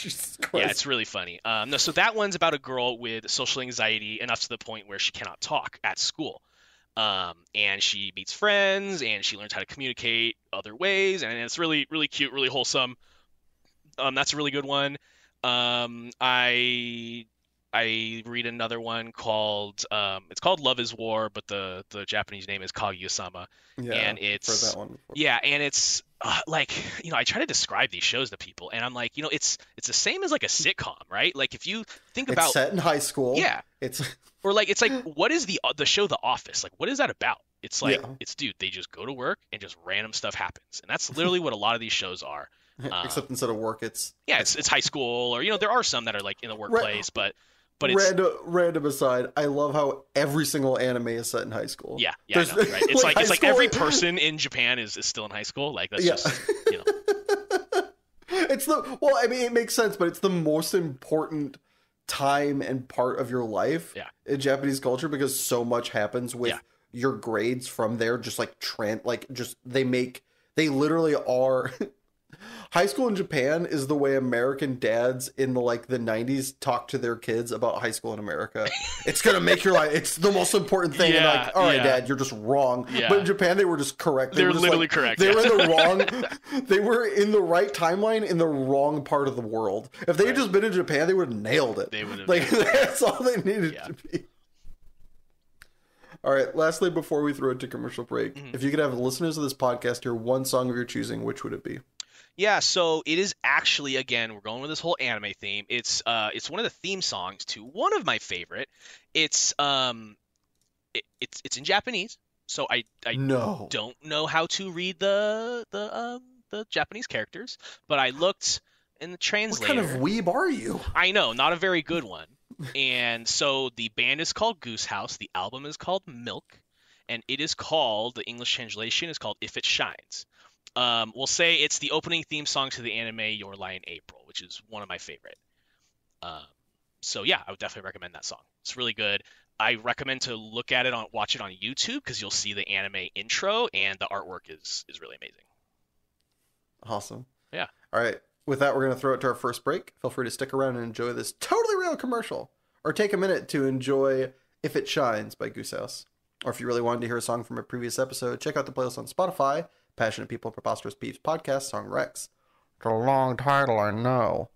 Yeah, it's really funny. Um, no, so that one's about a girl with social anxiety enough to the point where she cannot talk at school. Um, and she meets friends and she learns how to communicate other ways, and it's really, really cute, really wholesome. Um, that's a really good one. Um, I I read another one called um, it's called Love Is War, but the the Japanese name is Kaguya-sama, yeah, and it's heard that one. before. yeah, and it's uh, like you know I try to describe these shows to people, and I'm like you know it's it's the same as like a sitcom, right? Like if you think It's about set in high school. yeah, It's *laughs* or like it's like what is the uh, the show The Office? Like what is that about? It's like Yeah. it's dude, they just go to work and just random stuff happens, and that's literally what a lot of these shows are. *laughs* except instead of work, it's Yeah, it's it's high school, or you know there are some that are like in the workplace, but but it's random. Random aside, I love how every single anime is set in high school. yeah yeah know, right? It's *laughs* like, high it's like every person in Japan is, is still in high school. Like that's Yeah. just you know *laughs* it's the well, I mean, it makes sense, but it's the most important time and part of your life Yeah. in Japanese culture because so much happens with Yeah. your grades from there. Just like trend, like just they make they literally are. *laughs* High school in Japan is the way American dads in the like the 90s talk to their kids about high school in America. It's gonna make your life. It's the most important thing. and Yeah, like, all right, yeah. dad, you're just wrong. Yeah. But in Japan, they were just correct. They They're were just, literally like- correct, They were in the *laughs* wrong. They were in the right timeline in the wrong part of the world. If they had just been in Japan, they would have nailed it. They would have Like that's all they needed to be. All right. Lastly, before we throw it to commercial break, Mm-hmm. if you could have listeners of this podcast hear one song of your choosing, which would it be? Yeah, so it is actually again we're going with this whole anime theme. It's uh it's one of the theme songs to one of my favorite. It's um it, it's it's in Japanese. So I I no. don't know how to read the the um the Japanese characters, but I looked in the translator. What kind of weeb are you? I know, not a very good one. and so the band is called Goose House, the album is called Milk, and it is called the English translation is called If It Shines. Um, we'll say it's the opening theme song to the anime Your Lie in April, which is one of my favorite. Um, so yeah, I would definitely recommend that song. It's really good. I recommend to look at it on watch it on YouTube because you'll see the anime intro and the artwork is is really amazing. Awesome. Yeah. All right. With that, we're going to throw it to our first break. Feel free to stick around and enjoy this totally real commercial, or take a minute to enjoy "If It Shines" by Goose House. Or if you really wanted to hear a song from a previous episode, check out the playlist on Spotify. Passionate People, Preposterous Peeves podcast, song Rex. It's a long title, I know.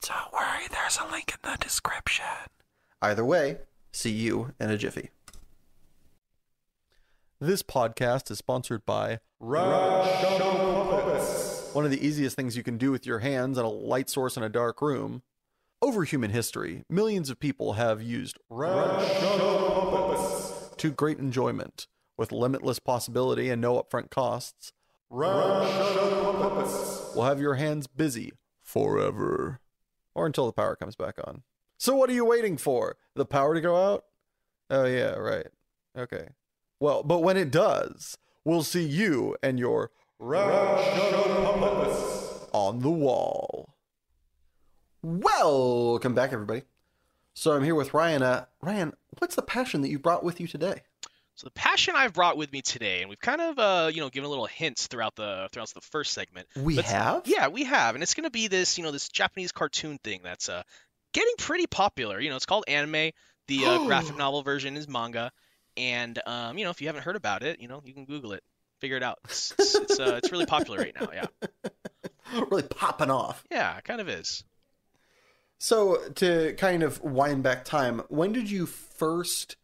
Don't worry, there's a link in the description. Either way, see you in a jiffy. This podcast is sponsored by one of the easiest things you can do with your hands and a light source in a dark room. Over human history, millions of people have used to great enjoyment. With limitless possibility and no upfront costs, We'll have your hands busy forever. Or until the power comes back on. So what are you waiting for? The power to go out? Oh yeah, right. Okay. Well, but when it does, we'll see you and your on the wall. Well, welcome back, everybody. So I'm here with Ryan. Uh, Ryan, what's the passion that you brought with you today? So the passion I've brought with me today, and we've kind of uh, you know given a little hints throughout the throughout the first segment. We have. Yeah, we have, and it's gonna be this you know this Japanese cartoon thing that's uh getting pretty popular. You know, it's called anime. The uh, graphic novel version is manga, and um, you know if you haven't heard about it, you know you can Google it, figure it out. It's it's, it's, uh, it's really popular right now. Yeah, *laughs* really popping off. yeah, it kind of is. So to kind of wind back time, when did you first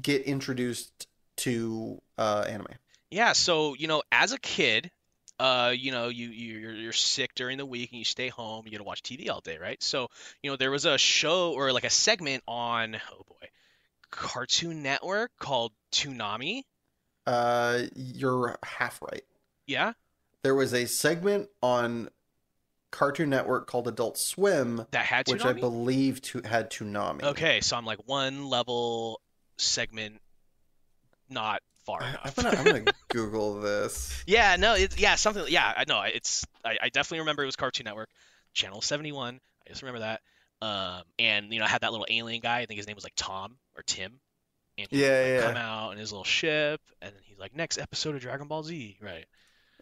get introduced to uh, anime? Yeah, so you know, as a kid, uh, you know, you you're, you're sick during the week and you stay home, you get to watch TV all day, right? So, you know, there was a show or like a segment on, oh boy, Cartoon Network called Toonami. Uh, you're half right. Yeah, There was a segment on Cartoon Network called Adult Swim, that had Toonami? which I believe to, had Toonami. Okay, so I'm like one level segment, not far I. I'm gonna I'm gonna *laughs* Google this. Yeah, no, it's yeah, something. Yeah, I know. It's I, I definitely remember it was Cartoon Network, Channel 71. I just remember that. Um, and you know, I had that little alien guy. I think his name was like Tom or Tim. And he would, Yeah, like, yeah. come out in his little ship, and then he's like, next episode of Dragon Ball Z, right?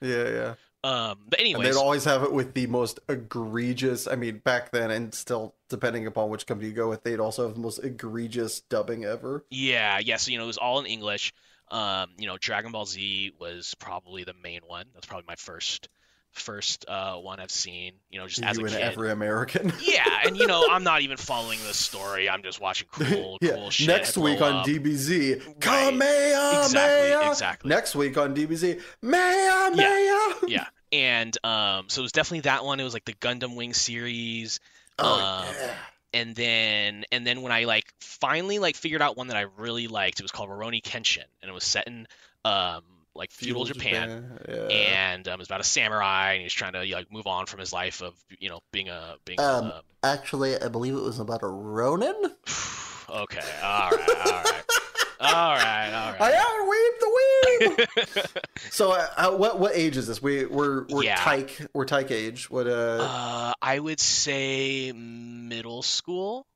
Yeah, yeah. Um, but And anyways, they'd always have it with the most egregious. I mean, back then, and still, depending upon which company you go with, they'd also have the most egregious dubbing ever. yeah, yeah. So you know, it was all in English. Um, you know, Dragon Ball Z was probably the main one. That's probably my first first uh one I've seen. You know, just as a you kid. every American. *laughs* Yeah, and you know, I'm not even following the story. I'm just watching cool, *laughs* yeah. cool shit. Next week on up. DBZ, Right. Kamehameha. Exactly, exactly. Next week on DBZ, Mehameha. Yeah, and um, so it was definitely that one. It was like the Gundam Wing series, Oh Um, yeah. and then and then when I like finally like figured out one that I really liked, it was called Rurouni Kenshin, and it was set in um like feudal, Japan. Yeah. And um, it was about a samurai, and he was trying to like move on from his life of you know being a being Um, a, Actually, I believe it was about a Ronin. *sighs* okay, all right, all right, *laughs* all right, all right. I outweeb the weeb. *laughs* so, uh, uh, what what age is this? We we're we're Yeah. tyke we're tyke age. What uh? Uh, I would say middle school,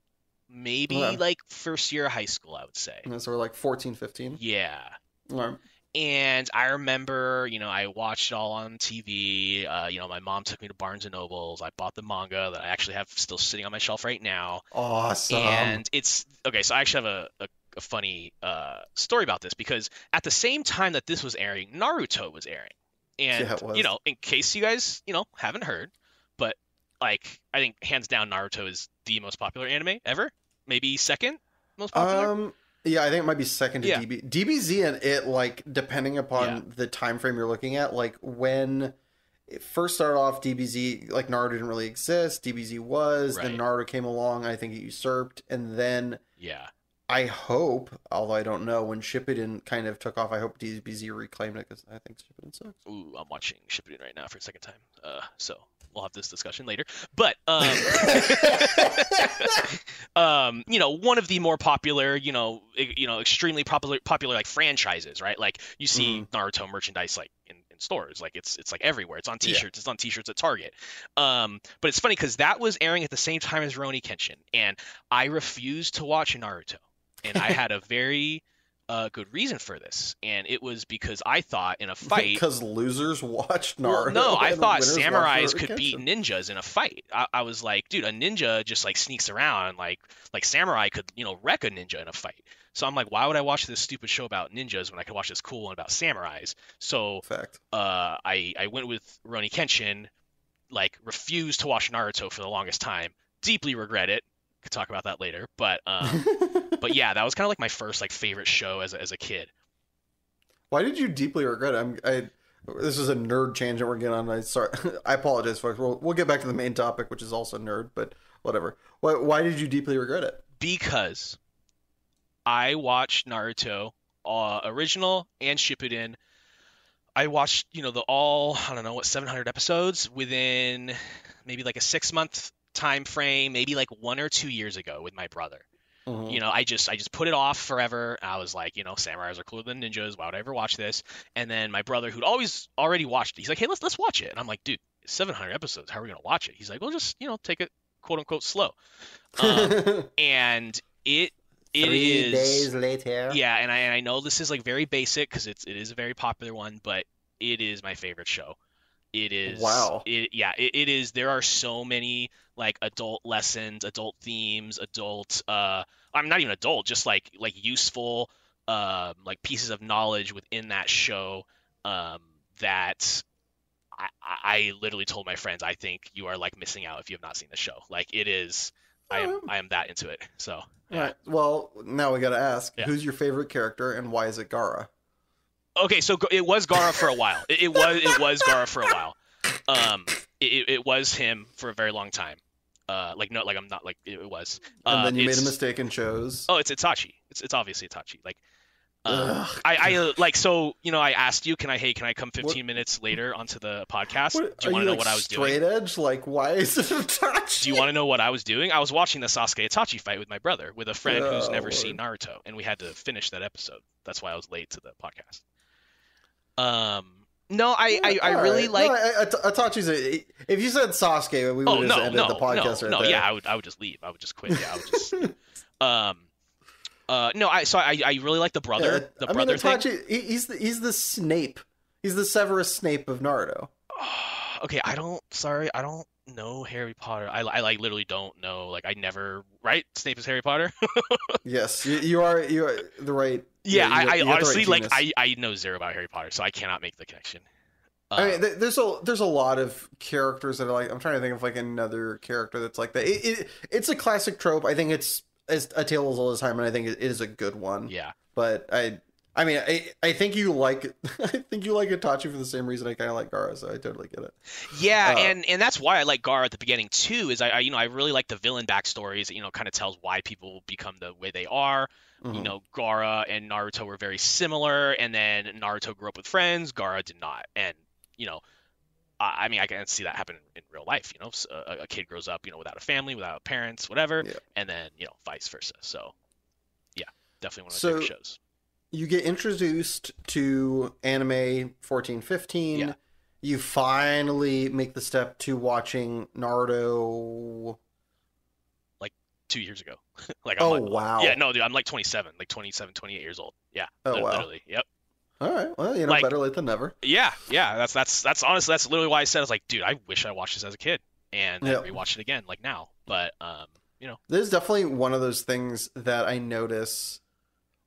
maybe Okay. like first year of high school. I would say. so we're like 14, 15. Yeah. Alright. And I remember, you know, I watched it all on TV. Uh, you know, my mom took me to Barnes and Nobles. I bought the manga that I actually have still sitting on my shelf right now. Awesome. And it's okay. So I actually have a, a, a funny uh, story about this because at the same time that this was airing, Naruto was airing. And Yeah, was. you know, in case you guys, you know, haven't heard, but like I think hands down Naruto is the most popular anime ever. Maybe second most popular. Um, yeah, I think it might be second to Yeah. DB. DBZ and it like depending upon Yeah. the time frame you're looking at, like when it first started off, DBZ like Naruto didn't really exist. DBZ was then Naruto came along. I think it usurped, and then yeah. I hope, although I don't know, when Shippuden kind of took off, I hope DBZ reclaimed it because I think Shippuden sucks. Ooh, I'm watching Shippuden right now for a second time. Uh, so we'll have this discussion later. But um, *laughs* um, you know, one of the more popular, you know, you know, extremely popular, popular like franchises, right? Like you see Naruto merchandise like in, in stores, like it's it's like everywhere. It's on T-shirts. It's on T-shirts at Target. Um, but it's funny because that was airing at the same time as Rurouni Kenshin, and I refused to watch Naruto, and I had a very uh, good reason for this, and it was because I thought in a *laughs* fight. because losers Well, Naruto. no, I thought samurais could beat ninjas in a fight. I, I was like, dude, a ninja just like sneaks around, like like samurai could, you know, wreck a ninja in a fight. So I'm like, why would I watch this stupid show about ninjas when I could watch this cool one about samurais? So Fact. uh, I I went with Rurouni Kenshin, like refused to watch Naruto for the longest time. Deeply regret it. Could talk about that later, but um, *laughs* but yeah, that was kind of like my first like favorite show as a, as a kid. Why did you deeply regret it? I'm, I this is a nerd tangent we're getting on. I sorry, *laughs* I apologize, folks. We'll we'll get back to the main topic, which is also nerd, but whatever. Why why did you deeply regret it? because I watched Naruto, uh, original and Shippuden. I watched, you know, the all I don't know what 700 episodes within maybe like a six month time frame, maybe like one or two years ago with my brother. Mhm. You know, I just I just put it off forever. I was like, you know, samurais are cooler than ninjas. Why would I ever watch this? And then my brother, who'd always already watched it, he's like, hey, let's let's watch it. And I'm like, dude, 700 episodes. How are we gonna watch it? He's like, well, just you know, take it quote unquote slow. Um, *laughs* and it it is later. yeah, and I and I know this is like very basic because it's it is a very popular one, but it is my favorite show. It is Wow. It yeah, it, it is. There are so many like adult lessons, adult themes, adult. Uh, I'm not even adult, just like like useful, um, like pieces of knowledge within that show. Um, that I, I literally told my friends, I think you are like missing out if you have not seen the show. Like it is I am Oh. I am that into it. So All right. Well, now we got to ask Yeah. who's your favorite character and why is it Gaara? Okay, so it was Gaara for a while. It, it was it was Gaara for a while. Um, it, it- was him for a very long time. Uh, like no, like I'm not like it, it was. And Uh, then you made a mistake and chose. Oh, it's Itachi. It's it's obviously Itachi. Like, um, Ugh. I I uh, like so you know I asked you, can I hey can I come 15 minutes later onto the podcast? What- Do you want to know like, what I was straight doing? edge? Like, why is it touch? Do you want to know what I was doing? I was watching the Sasuke Itachi fight with my brother, with a friend who's Oh, never Lord. seen Naruto, and we had to finish that episode. That's why I was late to the podcast. Um, no, I I, I All really right. like. No, I, I, Itachi's a. If you said Sasuke, we would oh have no, ended no, the podcast no, right no. there. Yeah, I would I would just leave. I would just quit. Yeah, I would just. *laughs* um, uh, no, I so I I really like the brother, Yeah, the I brother thing. Itachi, he, he's the he's the Snape. He's the Severus Snape of Naruto. *sighs* okay, I don't. Sorry, I don't know Harry Potter. I, I like literally don't know. Like I never. Right? Snape is Harry Potter. *laughs* Yes, you, you are you are the right. yeah, you I, I the right honestly like. I I know zero about Harry Potter, so I cannot make the connection. I mean, Um, there's a there's a lot of characters that are like I'm trying to think of like another character that's like that. It, it, it's a classic trope. I think it's it's a tale as old as time, and I think it is a good one. yeah. But I I mean I I think you like *laughs* I think you like Itachi for the same reason I kind of like Gaara, so I totally get it. Yeah, Uh, and and that's why I like Gaara at the beginning too. Is I, I you know I really like the villain backstories. You know, kind of tells why people become the way they are. You Mhm. know, Gaara and Naruto were very similar, and then Naruto grew up with friends. Gaara did not, and you know, I, I mean, I can see that happen in real life. You know, a kid grows up, you know, without a family, without parents, whatever, Yeah. and then you know, vice versa. So, yeah, definitely one of my So- favorite shows. You get introduced to anime 14 15. Yeah. You finally make the step to watching Naruto. like Two years ago, *laughs* like I'm Oh like, wow! yeah, no, dude, I'm like 27, like 27, 28 years old. Yeah, Oh, wow. literally, yep. All right. Well, you know, Like- better late than never. Yeah, yeah, that's that's that's honestly that's literally why I said I was like, dude, I wish I watched this as a kid and then Yeah. rewatched it again like now. But um, you know, There's definitely one of those things that I notice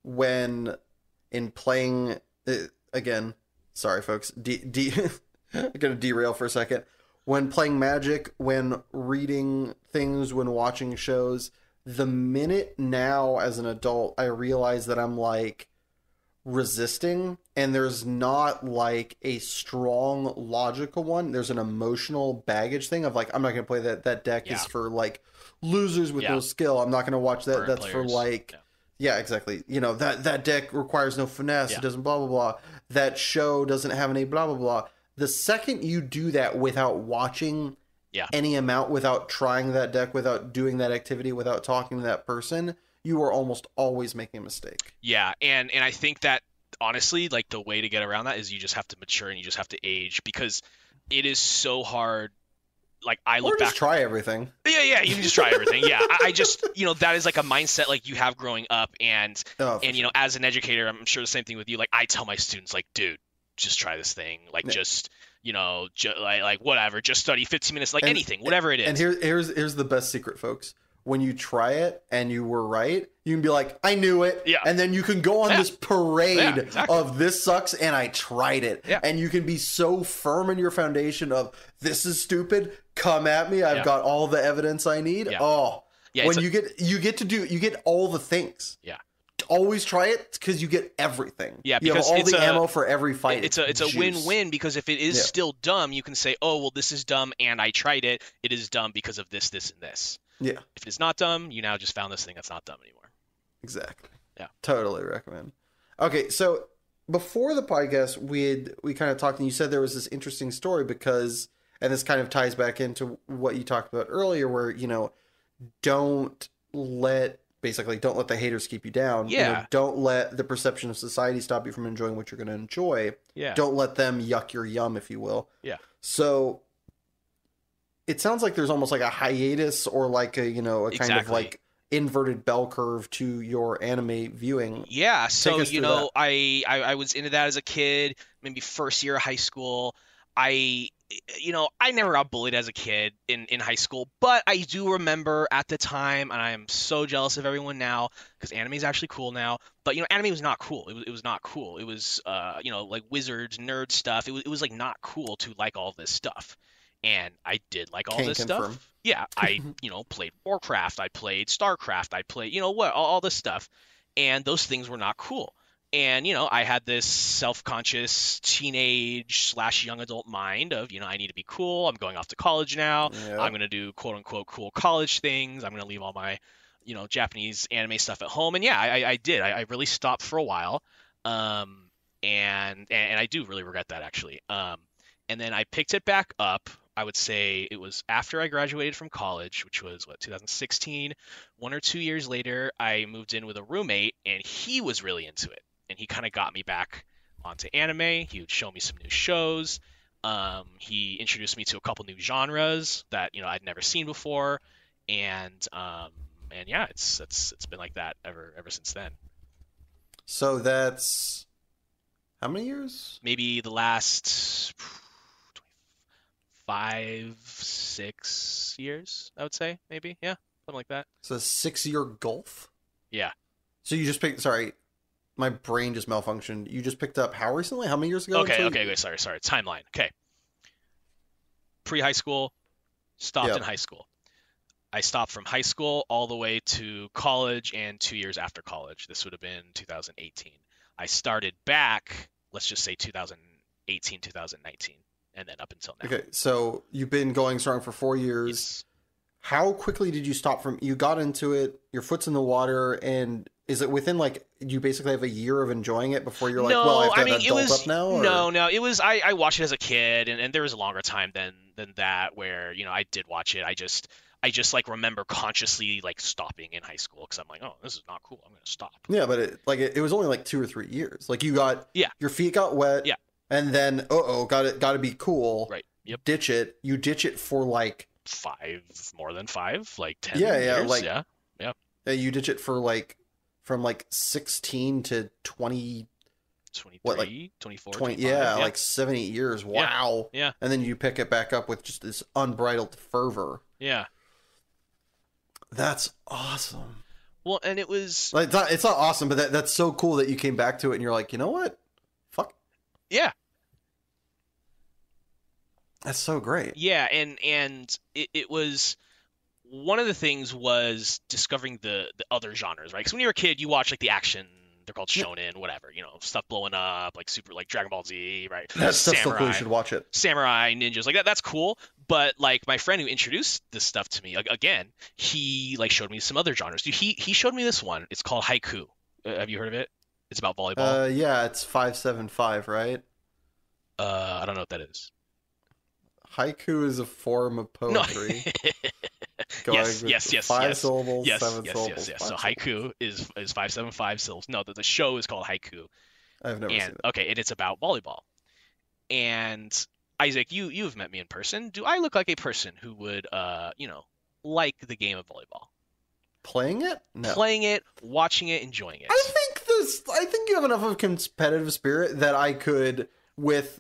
when in playing uh, again. Sorry, folks. De- de- *laughs* I'm gonna derail for a second. When playing Magic, when reading things, when watching shows, the minute now as an adult, I realize that I'm like resisting, and there's not like a strong logical one. There's an emotional baggage thing of like I'm not gonna play that. That deck Yeah. is for like losers with Yeah. no skill. I'm not gonna watch that. Burnt That's for like Yeah. Yeah, exactly. You know, that that deck requires no finesse. Yeah. It doesn't blah blah blah. That show doesn't have any blah blah blah. The second you do that without watching Yeah. any amount, without trying that deck, without doing that activity, without talking to that person, you are almost always making a mistake. yeah, and and I think that honestly, like the way to get around that is you just have to mature and you just have to age because it is so hard. Like I Or look just back, try everything. yeah, yeah, you can just try everything. Yeah, I, I just you know that is like a mindset like you have growing up and Oh, and you know as an educator i'm sure the same thing with you like i tell my students like dude just try this thing like Yeah. just you know ju- like, like whatever just study 15 minutes like And- anything whatever it is And here, here's here's the best secret, folks. When you try it and you were right, you can be like, "I knew it," Yeah. and then you can go on Yeah. this parade Yeah, exactly. of "this sucks" and I tried it, Yeah. and you can be so firm in your foundation of "this is stupid." Come at me! I've Yeah. got all the evidence I need. Yeah. Oh, yeah when a- you get you get to do you get all the things. Yeah. Always try it because you get everything. Yeah, you have because all it's the a- ammo for every fight. it's a it's a win-win because if it is Yeah. still dumb you can say oh well this is dumb and i tried it it is dumb because of this this and this Yeah. if it is not dumb you now just found this thing that's not dumb anymore Exactly. Yeah. Totally recommend. Okay, so before the podcast, we had we kind of talked, and you said there was this interesting story because, and this kind of ties back into what you talked about earlier, where you know, don't let basically don't let the haters keep you down. You know, Yeah. don't let the perception of society stop you from enjoying what you're going to enjoy. yeah Don't let them yuck your yum, if you will. Yeah. So. It sounds like there's almost like a hiatus or like a you know a kind of like inverted bell curve to your anime viewing. Yeah, so you know, I, I I was into that as a kid, maybe first year of high school. I you know, I never got bullied as a kid in in high school, but I do remember at the time and I am so jealous of everyone now because anime is actually cool now, but you know, anime was not cool. It was, it was not cool. It was uh, you know, like wizards, nerd stuff. It was it was like not cool to like all this stuff. and I did like all Can this confirm. stuff. Yeah, I *laughs* you know played Warcraft, I played Starcraft, I played you know what all, all this stuff, and those things were not cool. And you know I had this self-conscious teenage slash young adult mind of you know I need to be cool. I'm going off to college now. Yeah. I'm gonna do quote unquote cool college things. I'm gonna leave all my you know Japanese anime stuff at home. And yeah, I, I- I did. I, I really stopped for a while. Um, and, and and I do really regret that actually. Um, and then I picked it back up. I would say it was after I graduated from college, which was what 2016. One or two years later, I moved in with a roommate, and he was really into it, and he kind of got me back onto anime. He would show me some new shows. Um, he introduced me to a couple new genres that you know I'd never seen before, and um, and yeah, it's it's it's been like that ever ever since then. So that's how many years? maybe the last five, six years, I would say, maybe. Yeah, something like that. So a six-year gulf. Yeah. So you just picked. Sorry, my brain just malfunctioned. You just picked up how recently? How many years ago? Okay, okay, you- okay, sorry, sorry. Timeline. Okay. Pre high school, stopped Yeah. in high school. I stopped from high school all the way to college and two years after college. This would have been 2018. I started back, let's just say 2018, 2019, and then up until now. Okay, so you've been going strong for four years. Yes. How quickly did you stop from? You got into it. Your foot's in the water, and is it within like you basically have a year of enjoying it before you're like, no, well, I have to I mean it adult was up now? Or? no, no. It was I, I watched it as a kid, and, and there was a longer time than than that where you know I did watch it. I just I just like remember consciously like stopping in high school because I'm like, oh, this is not cool. I'm gonna stop. Yeah, but it, like it, it was only like two or three years. Like you got Yeah. your feet got wet. Yeah. and then uh oh, got it, got to be cool. Right. Yep. Ditch it. You ditch it for like Five more than five, like ten. Yeah, yeah, years? like- yeah. uh, you ditch it for like from like sixteen to 20, 23, What, like, 24, 20 25, yeah, like seven eight years. Wow. yeah. And then you pick it back up with just this unbridled fervor. yeah. That's awesome. Well, and it was Like it's not, it's not awesome, but that, that's so cool that you came back to it and you're like, you know what? Fuck. yeah, That's so great. Yeah, and and it, it was one of the things was discovering the the other genres, right? Because when you're a kid, you watch like the action. They're called Yeah. shonen, whatever, you know, stuff blowing up, like super, like Dragon Ball Z, right? That's, that's so cool. Samurai, You should watch it. samurai ninjas, like that. That's cool. But like my friend who introduced this stuff to me, like, again, he like showed me some other genres. Dude, he he showed me this one. It's called Haikyu. Uh, have you heard of it? It's about volleyball. Uh, yeah, it's five seven five, right? Uh, I don't know what that is. Haiku is a form of No. poetry. *laughs* yes, yes, yes, Five yes. syllables, yes, seven yes, syllables. yes, yes. So five haiku is is five seven five syllables. No, the, the show is called Haikyu. I've never seen and it. okay, and it's about volleyball. And Isaac, you you've met me in person. Do I look like a person who would, uh, you know, like the game of volleyball, Playing it? No. playing it, watching it, enjoying it? I think this. I think you have enough of a competitive spirit that I could, with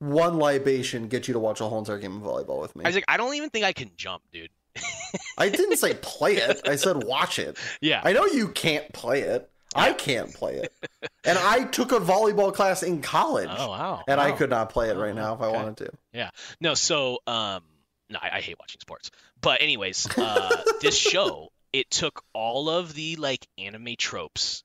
one libation, get you to watch a whole entire game of volleyball with me. I was like, I don't even think I can jump, dude. I didn't say *laughs* play it. I said watch it. Yeah. I know you can't play it. I can't play it. And I took a volleyball class in college. Oh wow. And I could not play it right Oh, now if I wanted to. Yeah. No, so um, no, I, I hate watching sports. But anyways, uh, this *laughs* show it took all of the like anime tropes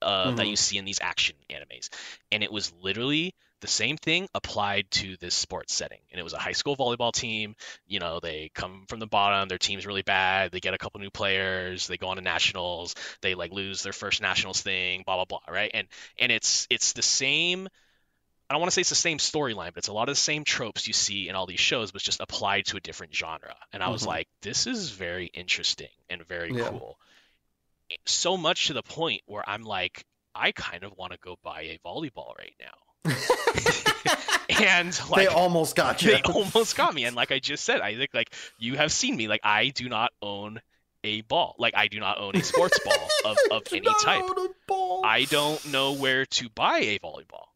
uh, that Mhm. you see in these action animes, and it was literally the same thing applied to this sports setting. And it was a high school volleyball team. You know, they come from the bottom. Their team's really bad. They get a couple new players. They go on to nationals. They like lose their first nationals thing. Blah blah blah. Right? And and it's it's the same. I don't want to say it's the same storyline, but it's a lot of the same tropes you see in all these shows, but just applied to a different genre. And I was Mhm. like, this is very interesting and very Yeah. cool. So much to the point where I'm like, I kind of want to go buy a volleyball right now. *laughs* And like, they almost got you. they *laughs* almost got me. And like I just said, I think like you have seen me. Like I do not own a ball. Like I do not own a sports ball of, of *laughs* any type. on a ball. I don't know where to buy a volleyball.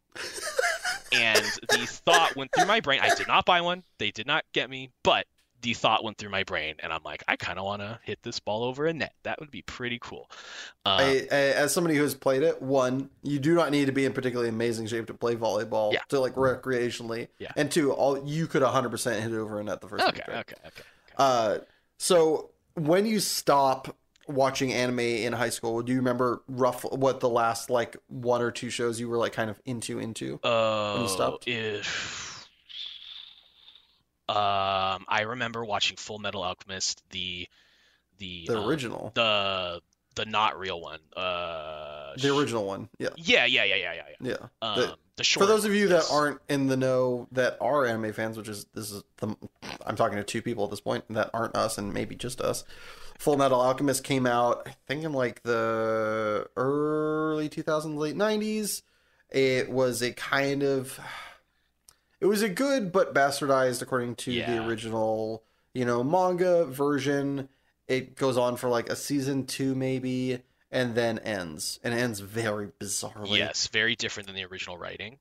and the thought went through my brain. I did not buy one. They did not get me. But the thought went through my brain, and I'm like, I kind of want to hit this ball over a net. That would be pretty cool. Um, I, I, as somebody who has played it, one, you do not need to be in particularly amazing shape to play volleyball Yeah. to like recreationally. Yeah. And two, all you could 100% hit it over a net the first okay, time. okay, okay, okay. Uh, so when you stop watching anime in high school, do you remember rough what the last like one or two shows you were like kind of into into? Oh, you stopped? if- um, I remember watching Full Metal Alchemist, the the The um, original, the the not real one. Uh, the original one. Yeah. Yeah, yeah, yeah, yeah, yeah, yeah. Yeah. Um, The- the, short. For those of you that aren't in the know that are anime fans, which is this is the I'm talking to two people at this point that aren't us and maybe just us. Full Metal Alchemist came out, I think in like the early 2000s, late 90s. It was a kind of it was a good but bastardized according to the original, you know, manga version. It goes on for like a season 2 maybe and then ends and ends very bizarrely. yes, very different than the original writing.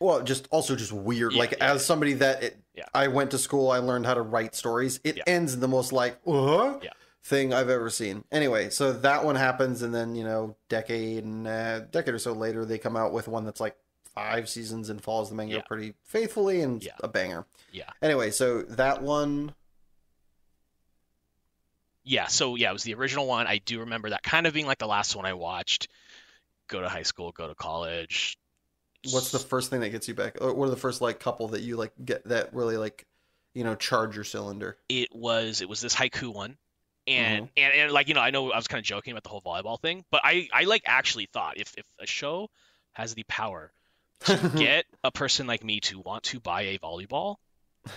Well, just also just weird. Yeah, like yeah, as somebody that it, Yeah. I went to school, I learned how to write stories. It Yeah. ends in the most like uh, Yeah. thing I've ever seen. Anyway, so that one happens, and then you know, decade and a decade or so later, they come out with one that's like five seasons and follows the manga Yeah. pretty faithfully and Yeah. a banger. Yeah. Anyway, so that one, Yeah, so yeah, it was the original one. I do remember that kind of being like the last one I watched. Go to high school, go to college. what's the first thing that gets you back? Or what are the first like couple that you like get that really like, you know, charge your cylinder? it was it was this Haikyu one and Mm-hmm. and, and like you know i know i was kind of joking about the whole volleyball thing but i i like actually thought if if a show has the power to *laughs* get a person like me to want to buy a volleyball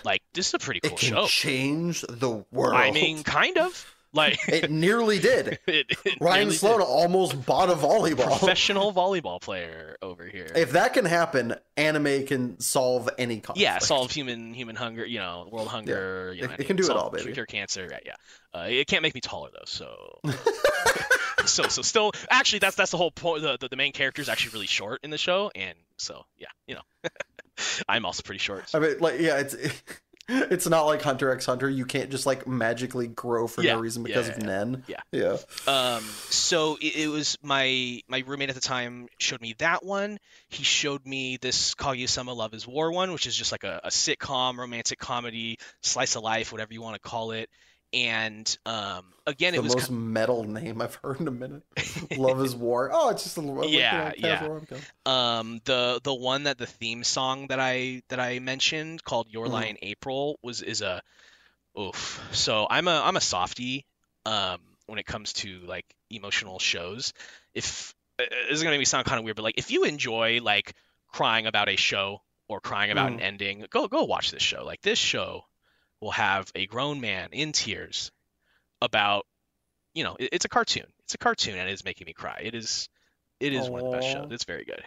like this is a pretty it cool can show change the world. i mean kind of like *laughs* it nearly did. *laughs* it, it Ryan really Slone did. almost bought a volleyball. professional volleyball player over here If that can happen, anime can solve any conflict. yeah, solve human human hunger, you know, world hunger. you It- know, it can do it all, baby. Cure cancer, right? Yeah, uh, it can't make me taller though, so so so still actually that's that's the whole point. The, the the main character is actually really short in the show, and so yeah, you know, *laughs* I'm also pretty short. I mean, like, yeah, it's *laughs* it's not like Hunter x Hunter. You can't just like magically grow for Yeah, no reason yeah, because yeah, of Nen. yeah. yeah. Um, so it, it was my my roommate at the time showed me that one. He showed me this Kaguya-sama Love Is War one, which is just like a, a sitcom, romantic comedy, slice of life, whatever you want to call it. And um, again, the it was the most metal name I've heard in a minute. Love is *laughs* war. Oh, it's just a little Yeah, yeah. um the the one that the theme song that I that I mentioned called Your Mhm. Line April was is a oof. So I'm a I'm a softie um when it comes to like emotional shows. If uh, this is gonna make me sound kind of weird, but like if you enjoy like crying about a show or crying about an ending, go go watch this show. Like this show will have a grown man in tears about you know it- it's a cartoon. It's a cartoon and it is making me cry. It is it is one of the best shows. It's very good.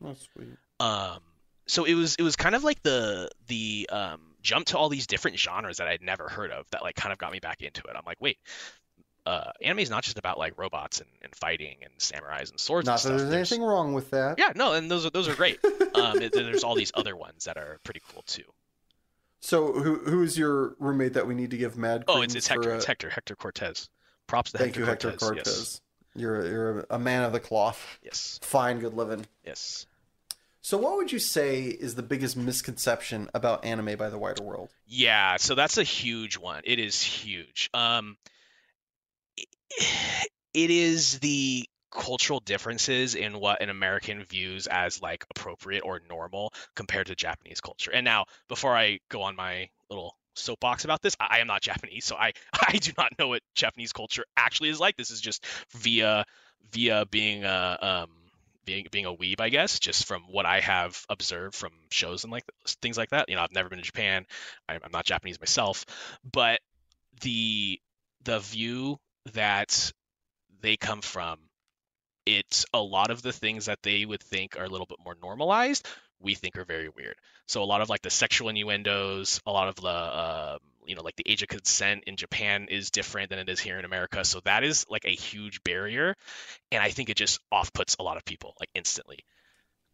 That's sweet. Um, so it was it was kind of like the the um, jump to all these different genres that I'd never heard of that like kind of got me back into it. I'm like, wait, uh, anime is not just about like robots and, and fighting and samurais and swords Not and that stuff. there's There's- anything wrong with that. Yeah, no, and those are those are great. *laughs* um, it- there's all these other ones that are pretty cool too. So who who's your roommate that we need to give mad? Oh, it's it's Hector. uh, It's Hector. Hector Cortez. Props to Hector. Thank Hector you, Hector Cortez. Cortez. You're you're a man of the cloth. Yes. Fine, good living. Yes. Yes. So, what would you say is the biggest misconception about anime by the wider world? Yeah, so that's a huge one. It is huge. Um, it, *sighs* it is the cultural differences in what an American views as like appropriate or normal compared to Japanese culture. And now, before I go on my little soapbox about this, I, am not *laughs* Japanese, so I *laughs* I do not know what Japanese culture actually is like. This is just via via being a um being being a weeb, I guess, just from what I have observed from shows and like things like that. You know, I've never been to Japan. I'm, I'm not Japanese myself, but the the view that they come from, it's a lot of the things that they would think are a little bit more normalized. We think are very weird. So a lot of like the sexual innuendos, a lot of the uh, you know like the age of consent in Japan is different than it is here in America. So that is like a huge barrier, and I think it just off puts a lot of people like instantly.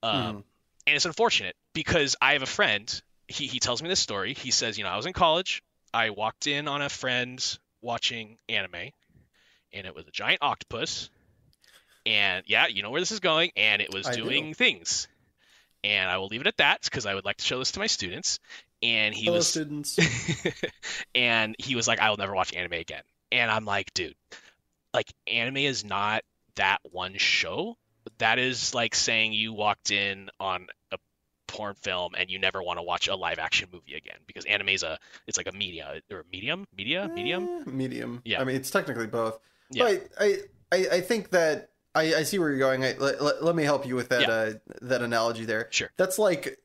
Um, Mhm. and it's unfortunate because I have a friend. He he tells me this story. He says, you know, I was in college. I walked in on a friend watching anime, and it was a giant octopus. And yeah, you know where this is going, and it was I do. doing things. And I will leave it at that because I would like to show this to my students. And he Hello, was students. *laughs* and he was like, I will never watch anime again. And I'm like, dude, like anime is not that one show. That is like saying you walked in on a porn film and you never want to watch a live action movie again because anime is a it's like a media or medium media medium Eh, medium. Yeah. I mean, it's technically both. Yeah. But I, I, I think that I, I see where you're going. I, let, let, me help you with that Yeah. uh, that analogy there. Sure. That's like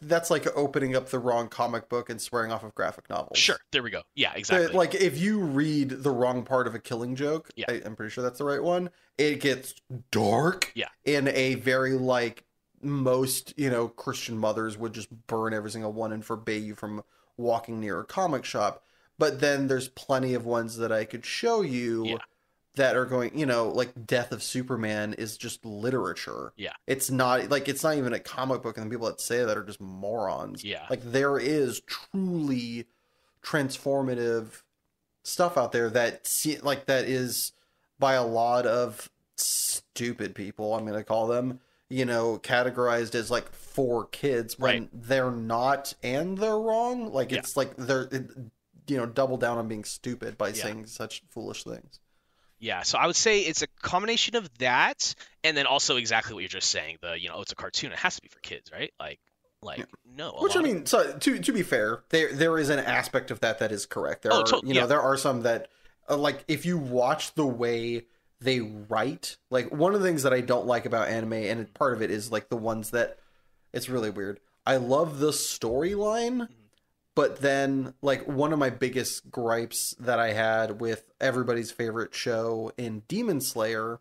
that's like opening up the wrong comic book and swearing off of graphic novels. sure there we go yeah exactly like if you read the wrong part of a killing joke, Yeah. I, I'm pretty sure that's the right one. It gets dark. Yeah. In a very like most you know Christian mothers would just burn every single one and forbade you from walking near a comic shop. But then there's plenty of ones that I could show you Yeah. That are going, you know, like Death of Superman is just literature. Yeah. It's not like it's not even a comic book, and the people that say that are just morons. Yeah. Like there is truly transformative stuff out there that see, like that is by a lot of stupid people i'm going to call them you know categorized as like for kids when Right. they're not and they're wrong like Yeah. it's like they're it, you know double down on being stupid by Yeah. saying such foolish things Yeah, so I would say it's a combination of that, and then also exactly what you're just saying. The you know, oh, it's a cartoon; it has to be for kids, right? Like, like no. which i mean so to to be fair there there is an aspect of that that is correct there Oh, are to- you know yeah. there are some that uh, like if you watch the way they write like one of the things that i don't like about anime and part of it is like the ones that it's really weird i love the storyline Mm-hmm. But then like one of my biggest gripes that i had with everybody's favorite show in demon slayer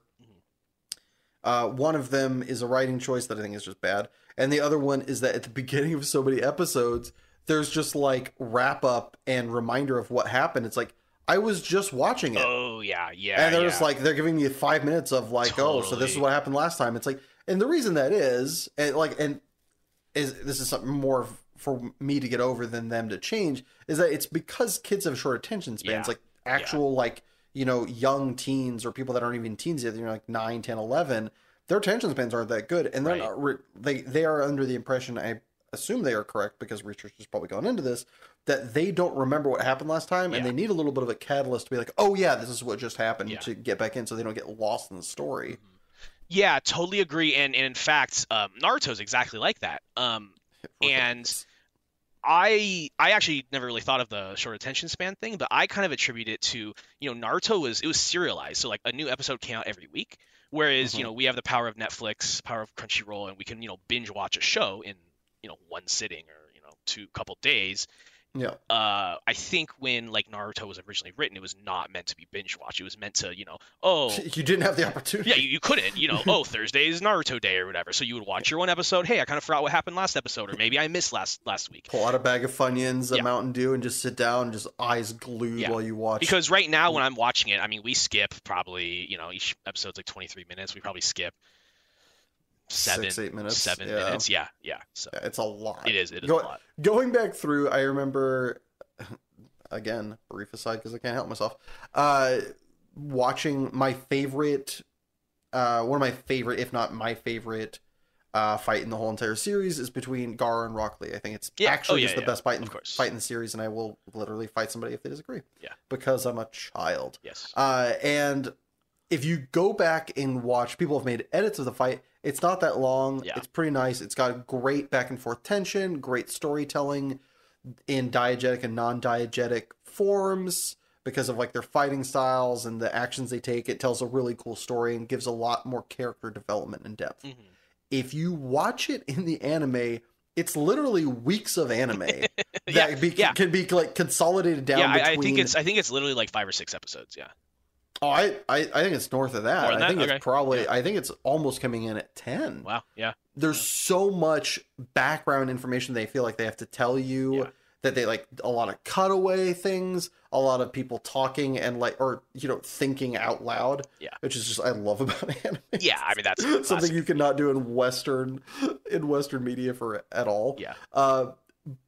uh, one of them is a writing choice that I think is just bad, and the other one is that at the *laughs* beginning of so many episodes, there's just like wrap up and reminder of what happened. It's like I was just watching it, Oh yeah, yeah. and they're yeah. just like they're giving me five minutes of like, oh, so this is what happened last time. It's like, and the reason that is, and like, and is this is something more f- for me to get over than them to change is that it's because kids have short attention spans, Yeah. like actual like you know young teens or people that aren't even teens yet, they're like 9, 10, 11, their attention spans aren't that good, and they're Right. not re- they they are under the impression I assume they are correct because research has probably gone into this that they don't remember what happened last time and they need a little bit of a catalyst to be like oh yeah this is what just happened Yeah. to get back in so they don't get lost in the story Yeah, totally agree. And, and in fact, um, Naruto's exactly like that. Um, And-. I I actually never really thought of the short attention span thing, but I kind of attribute it to you know Naruto was it was serialized, so like a new episode came out every week. Whereas Mhm. you know we have the power of Netflix, power of Crunchyroll, and we can you know binge watch a show in you know one sitting or you know two couple days. Yeah Uh, I think when like Naruto was originally written, it was not meant to be binge watch. It was meant to you know oh *laughs* you didn't have the opportunity Yeah, you, you couldn't, you know, *laughs* oh, Thursday is Naruto Day or whatever. So you would watch your one episode. Hey, I kind of forgot what happened last episode, or maybe I missed last last week. pull out a bag of funyuns a Yeah. mountain dew and just sit down just eyes glued Yeah. while you watch Because right now, when I'm watching it, I mean, we skip probably, you know, each episode's like 23 minutes. We probably skip seven, six eight minutes seven yeah. minutes. Yeah, yeah. So Yeah, it's a lot it is, it is Go- a lot. going back through i remember *laughs* again brief aside because i can't help myself uh watching my favorite uh one of my favorite if not my favorite uh fight in the whole entire series is between Gaara and Rock Lee. i think it's Yeah. actually Oh, yeah, just the best fight in, fight in the series and i will literally fight somebody if they disagree Yeah. because i'm a child Yes. uh, and if you go back and watch, people have made edits of the fight. It's not that long. Yeah. It's pretty nice. It's got great back and forth tension, great storytelling in diegetic and non-diegetic forms because of like their fighting styles and the actions they take. It tells a really cool story and gives a lot more character development and depth. Mhm. If you watch it in the anime, it's literally weeks of anime *laughs* that Yeah, be, yeah. can be like consolidated down. Yeah, I, I think it's I think it's literally like five or six episodes. Yeah. Oh, I, I, I think it's north of that. I think Okay. it's probably. Yeah. I think it's almost coming in at ten. Wow. Yeah. There's so much background information they feel like they have to tell you Yeah. that they like a lot of cutaway things, a lot of people talking and like or you know thinking out loud. Yeah. which is just I love about *laughs* anime. Yeah. I mean that's *laughs* something classic. you cannot do in Western in Western media for at all. Yeah. Uh,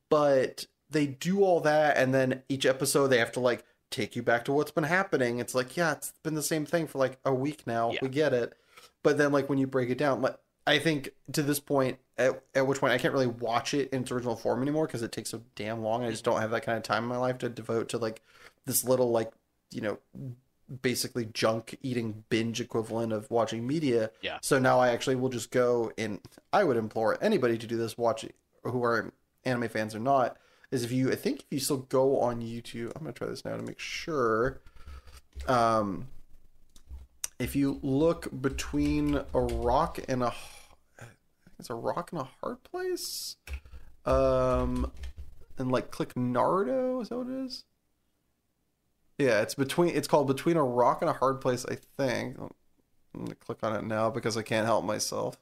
but they do all that and then each episode they have to like take you back to what's been happening. It's like, yeah, it's been the same thing for like a week now. Yeah. We get it. But then like when you break it down, like I think to this point, at, at which point I can't really watch it in its original form anymore because it takes so damn long. I just don't have that kind of time in my life to devote to like this little like you know basically junk eating binge equivalent of watching media. Yeah. So now I actually will just go and I would implore anybody to do this watching who are anime fans or not is if you I think if you still go on YouTube, I'm gonna try this now to make sure. Um, if you look between a rock and a it's a rock and a hard place, um, and like click Naruto, is that what it is? Yeah, it's between. It's called between a rock and a hard place. I think. I'm gonna click on it now because I can't help myself.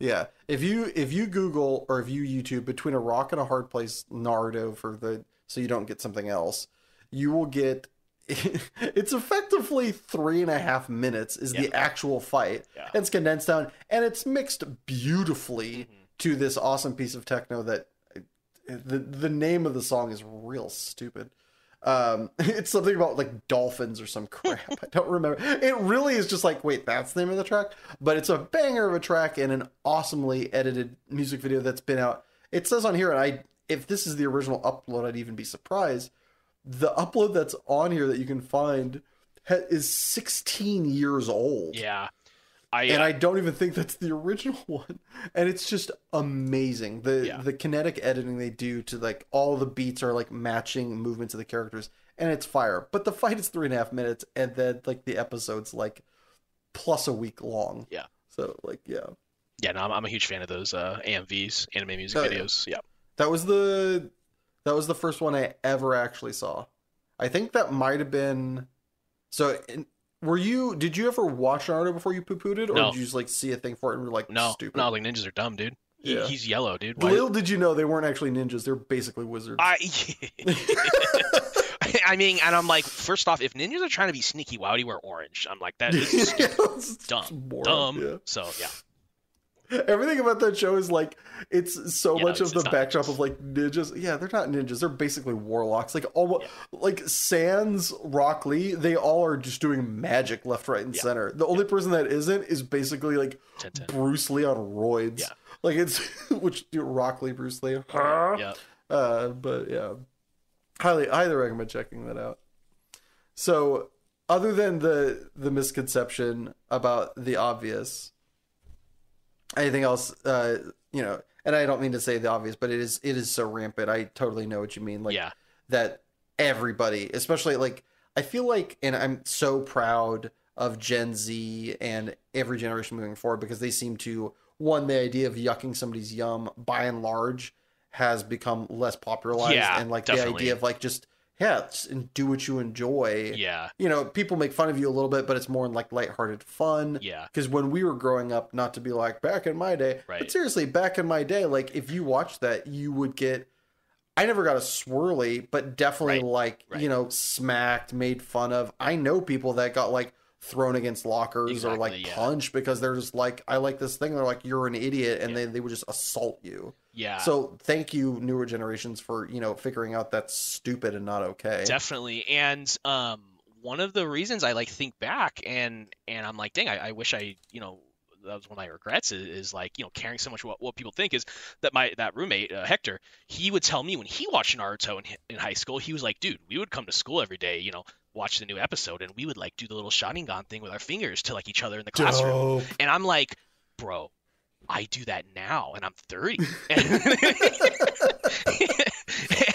Yeah, if you if you Google or if you YouTube between a rock and a hard place Naruto for the so you don't get something else, you will get. *laughs* it's effectively three and a half minutes is the actual fight. Yeah. And it's condensed down and it's mixed beautifully Mhm. to this awesome piece of techno that the the name of the song is real stupid. Um, *laughs* it's something about like dolphins or some *laughs* crap. I don't remember. It really is just like, wait, that's the name of the track. But it's a banger of a track and an awesomely edited music video that's been out. It says on here, and I, if this is the original upload, I'd even be surprised. The upload that's on here that you can find ha- is 16 years old Yeah. I, and I don't even think that's the *laughs* original one. And it's just amazing. The Yeah. the kinetic editing they do to like all the beats are like matching movements of the characters, and it's fire. But the fight is three and a half minutes, and then like the episode's like plus a week long. Yeah. So like yeah, yeah, no, I'm, I'm a huge fan of those uh, AMVs, anime music Oh, yeah. videos. Yeah. that was the that was the first one I ever actually saw. I think that might have been. So in, were you? Did you ever watch Naruto before you poo pooed it, or No. did you just like see a thing for it and were like No, stupid? no, like ninjas are dumb, dude. He, Yeah. He's yellow, dude. Why- Little did you know they weren't actually ninjas; they're basically wizards. I, *laughs* I mean, and I'm like, first off, if ninjas are trying to be sneaky, why would he wear orange? I'm like, that is *laughs* It's dumb, dumb. yeah. So yeah, *laughs* Everything about that show is like it's so Yeah, much it's- of the backdrop ninjas. of like ninjas. Yeah, they're not ninjas. They're basically warlocks. Like almost like Sans, Rock Lee. They all are just doing magic left, right, and Yeah. center. The only person that isn't is basically like 10 Bruce Lee on roids. Yeah. Like it's *laughs* which dude, Rock Lee, Bruce Lee. Huh? yeah. Uh, but yeah, highly highly recommend checking that out. So, other than the the misconception about the obvious, anything else? Uh, you know, and I don't mean to say the obvious, but it is it is so rampant. I totally know what you mean. Like yeah, that everybody, especially like I feel like, and I'm so proud of Gen Z and every generation moving forward because they seem to one the idea of yucking somebody's yum by and large has become less popularized Yeah, and like definitely. the idea of like just yeah and do what you enjoy. Yeah, you know people make fun of you a little bit but it's more in like lighthearted fun. Yeah, because when we were growing up not to be like back in my day but seriously back in my day like if you watched that you would get i never got a swirly but definitely Right, like right. you know smacked made fun of. I know people that got like thrown against lockers or like Exactly, yeah. punched because they're just like i like this thing they're like you're an idiot and Yeah. they, they would just assault you yeah. so thank you newer generations for you know figuring out that's stupid and not okay Definitely. And um one of the reasons I like think back and and I'm like, dang, I, I wish I, you know, that was one of my regrets is, is like, you know, caring so much what, what people think is that my that roommate, uh, Hector, he would tell me when he watched Naruto in, in high school, he was like, dude, we would come to school every day, you know, watch the new episode and we would like do the little Sharingan thing with our fingers to like each other in the classroom. Dope. And I'm like, bro, I do that now and I'm 30. *laughs* *laughs*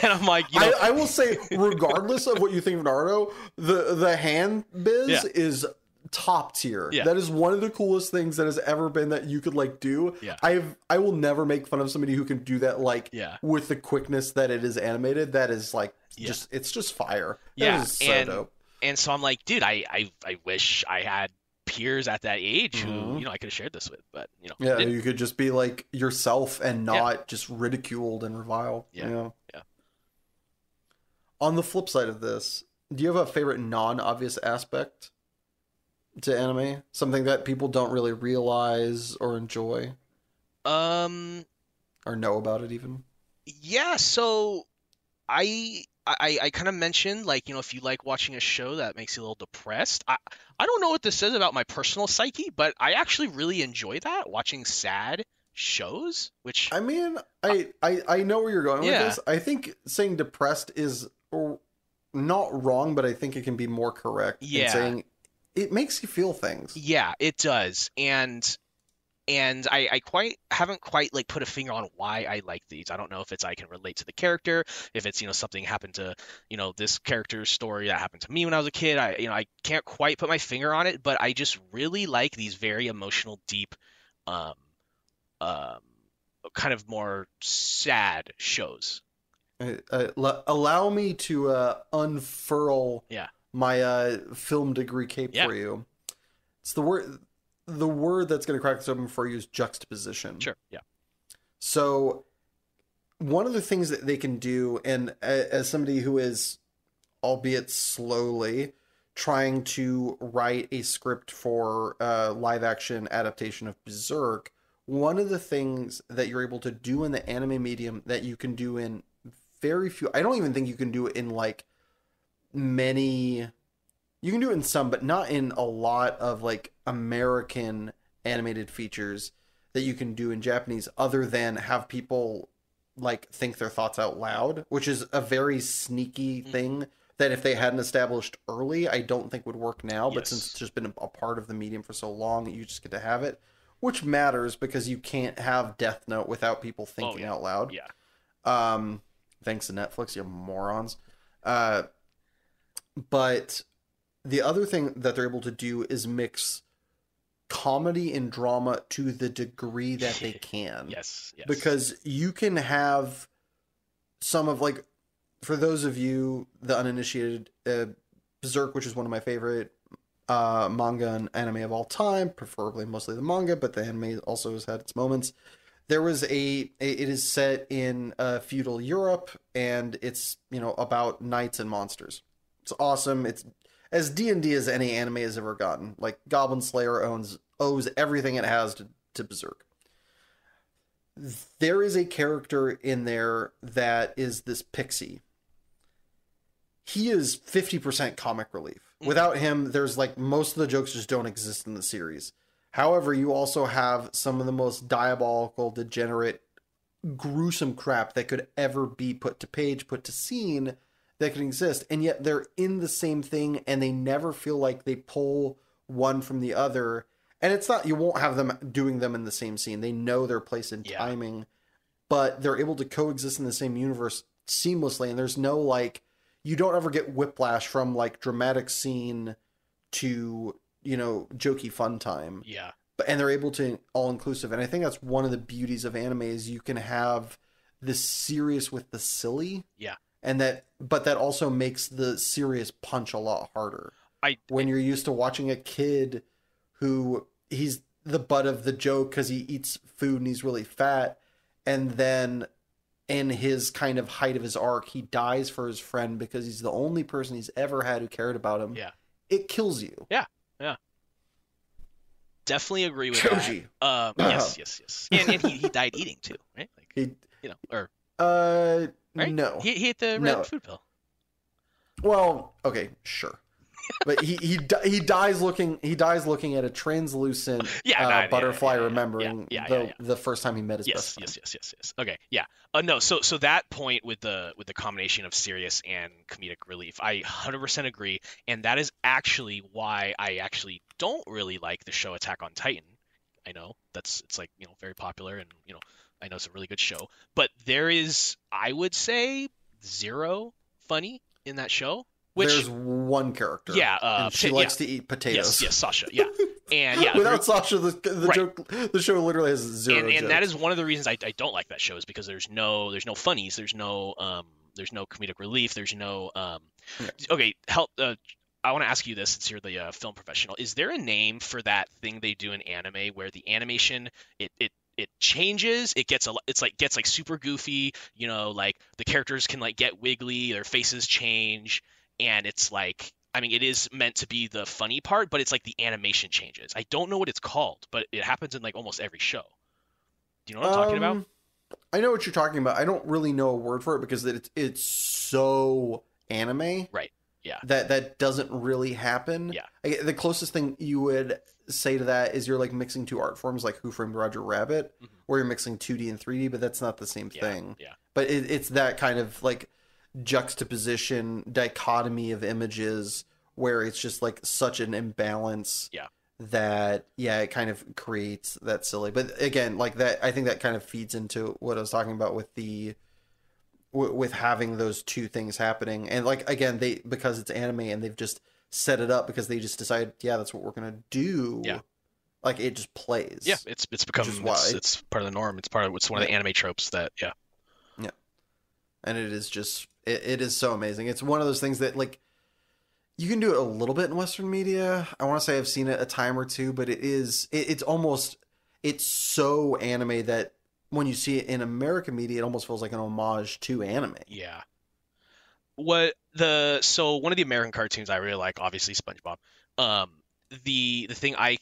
and I'm like, you know, I, I will say, regardless of what you think of Naruto, the the hand biz Yeah. is top tier. Yeah. That is one of the coolest things that has ever been that you could like do. Yeah. I've I will never make fun of somebody who can do that like Yeah. with the quickness that it is animated. That is like Yeah. just it's just fire. Yeah, so and- dope. and so I'm like, dude, I, I, I wish I had peers at that age who, Mhm. you know, I could have shared this with, but you know, Yeah, didn't. you could just be like yourself and Yeah. not just ridiculed and reviled. Yeah. Yeah. Yeah. On the flip side of this, do you have a favorite non-obvious aspect to anime? Something that people don't really realize or enjoy um, or know about it even? yeah. So I I, I kind of mentioned like you know if you like watching a show that makes you a little depressed I I don't know what this says about my personal psyche but I actually really enjoy that watching sad shows which I mean, I, I I know where you're going Yeah. with this. I think saying depressed is not wrong, but I think it can be more correct. in Yeah. saying it makes you feel things. Yeah, it does. And and I, I quite haven't quite like put a finger on why I like these. I don't know if it's I can relate to the character, if it's, you know, something happened to, you know, this character's story that happened to me when I was a kid. I you know, I can't quite put my finger on it, but I just really like these very emotional, deep, um um kind of more sad shows. Uh, uh, l- allow me to uh, unfurl Yeah. my uh, film degree cape Yeah. for you. It's the word. The word that's going to crack this open for you is juxtaposition. Sure. Yeah. So, one of the things that they can do, and uh, as somebody who is, albeit slowly, trying to write a script for a live action adaptation of Berserk, one of the things that you're able to do in the anime medium that you can do in very few, I don't even think you can do it in like many, you can do it in some, but not in a lot of like American animated features that you can do in Japanese other than have people like think their thoughts out loud, which is a very sneaky Mhm. thing that if they hadn't established early, I don't think would work now. But since it's just been a part of the medium for so long, you just get to have it, which matters because you can't have Death Note without people thinking yeah. out loud. Yeah. Um, thanks to Netflix, you morons. Uh, but the other thing that they're able to do is mix comedy and drama to the degree that they *laughs* can. Yes. Yes. Because you can have some of like, for those of you the uninitiated, uh, Berserk, which is one of my favorite uh, manga and anime of all time, preferably mostly the manga, but the anime also has had its moments. There was a, it is set in uh, feudal Europe, and it's you know about knights and monsters. It's awesome. It's as D and D as any anime has ever gotten. Like Goblin Slayer owns owes everything it has to, to Berserk. There is a character in there that is this pixie. He is fifty percent comic relief. Mhm. Without him, there's like most of the jokes just don't exist in the series. However, you also have some of the most diabolical, degenerate, gruesome crap that could ever be put to page, put to scene that can exist. And yet they're in the same thing and they never feel like they pull one from the other. And it's not, you won't have them doing them in the same scene. They know their place in Yeah. timing, but they're able to coexist in the same universe seamlessly. And there's no like, you don't ever get whiplash from like dramatic scene to, you know, jokey fun time Yeah. but and they're able to all inclusive and i think that's one of the beauties of anime is you can have the serious with the silly Yeah. And that but that also makes the serious punch a lot harder I when you're used to watching a kid who he's the butt of the joke because he eats food and he's really fat and then in his kind of height of his arc he dies for his friend because he's the only person he's ever had who cared about him Yeah. it kills you Yeah, yeah. definitely agree with Choji. that. Um, yes, *clears throat* yes, yes. And, and he, he died eating too, right? Like he you know, or uh Right? no he, he ate the red No. food pill. Well, okay, sure. But he he he dies looking he dies looking at a translucent *laughs* Yeah, uh, no, butterfly, yeah, yeah, remembering the the first time he met his Yes, best friend. yes, yes, yes, yes. Okay, yeah. Uh, no, so so that point with the with the combination of serious and comedic relief, I 100% agree, and that is actually why I actually don't really like the show Attack on Titan. I know that's it's like you know very popular, and you know I know it's a really good show, but there is I would say zero funny in that show. Which There's one character. yeah, uh, she likes to eat potatoes. yes, yes, Sasha, yeah, *laughs* and yeah, Without Sasha, the, the Right. joke, the show literally has zero. and, and that is one of the reasons I, I don't like that show is because there's no there's no funnies there's no um there's no comedic relief there's no um Yeah. okay help uh, I want to ask you this since you're the uh, film professional is there a name for that thing they do in anime where the animation it it it changes it gets a it's like gets like super goofy you know like the characters can like get wiggly their faces change and it's like I mean, it is meant to be the funny part, but it's like the animation changes. I don't know what it's called, but it happens in like almost every show. Do you know what I'm talking about? Um, I know what you're talking about. I don't really know a word for it because it's it's so anime. Right. Yeah. That that doesn't really happen. Yeah. I, the closest thing you would say to that is you're like mixing two art forms like Who Framed Roger Rabbit, Mhm. where you're mixing 2D and 3D, but that's not the same Yeah. thing. Yeah. But it, it's that kind of like juxtaposition, dichotomy of images where it's just like such an imbalance. Yeah. That yeah, it kind of creates that silly. But again, like that, I think that kind of feeds into what I was talking about with the w- with having those two things happening, and like again, they because it's anime and they've just set it up because they just decided, yeah, that's what we're gonna do. Yeah. Like it just plays. Yeah, it's it's become it's, it's part of the norm. It's part of it's one of the anime tropes that yeah. yeah. and it is just it, it is so amazing it's one of those things that like you can do it a little bit in western media i want to say i've seen it a time or two but it is it, it's almost it's so anime that when you see it in american media it almost feels like an homage to anime Yeah. What the so one of the American cartoons I really like, obviously SpongeBob. Um, the the thing I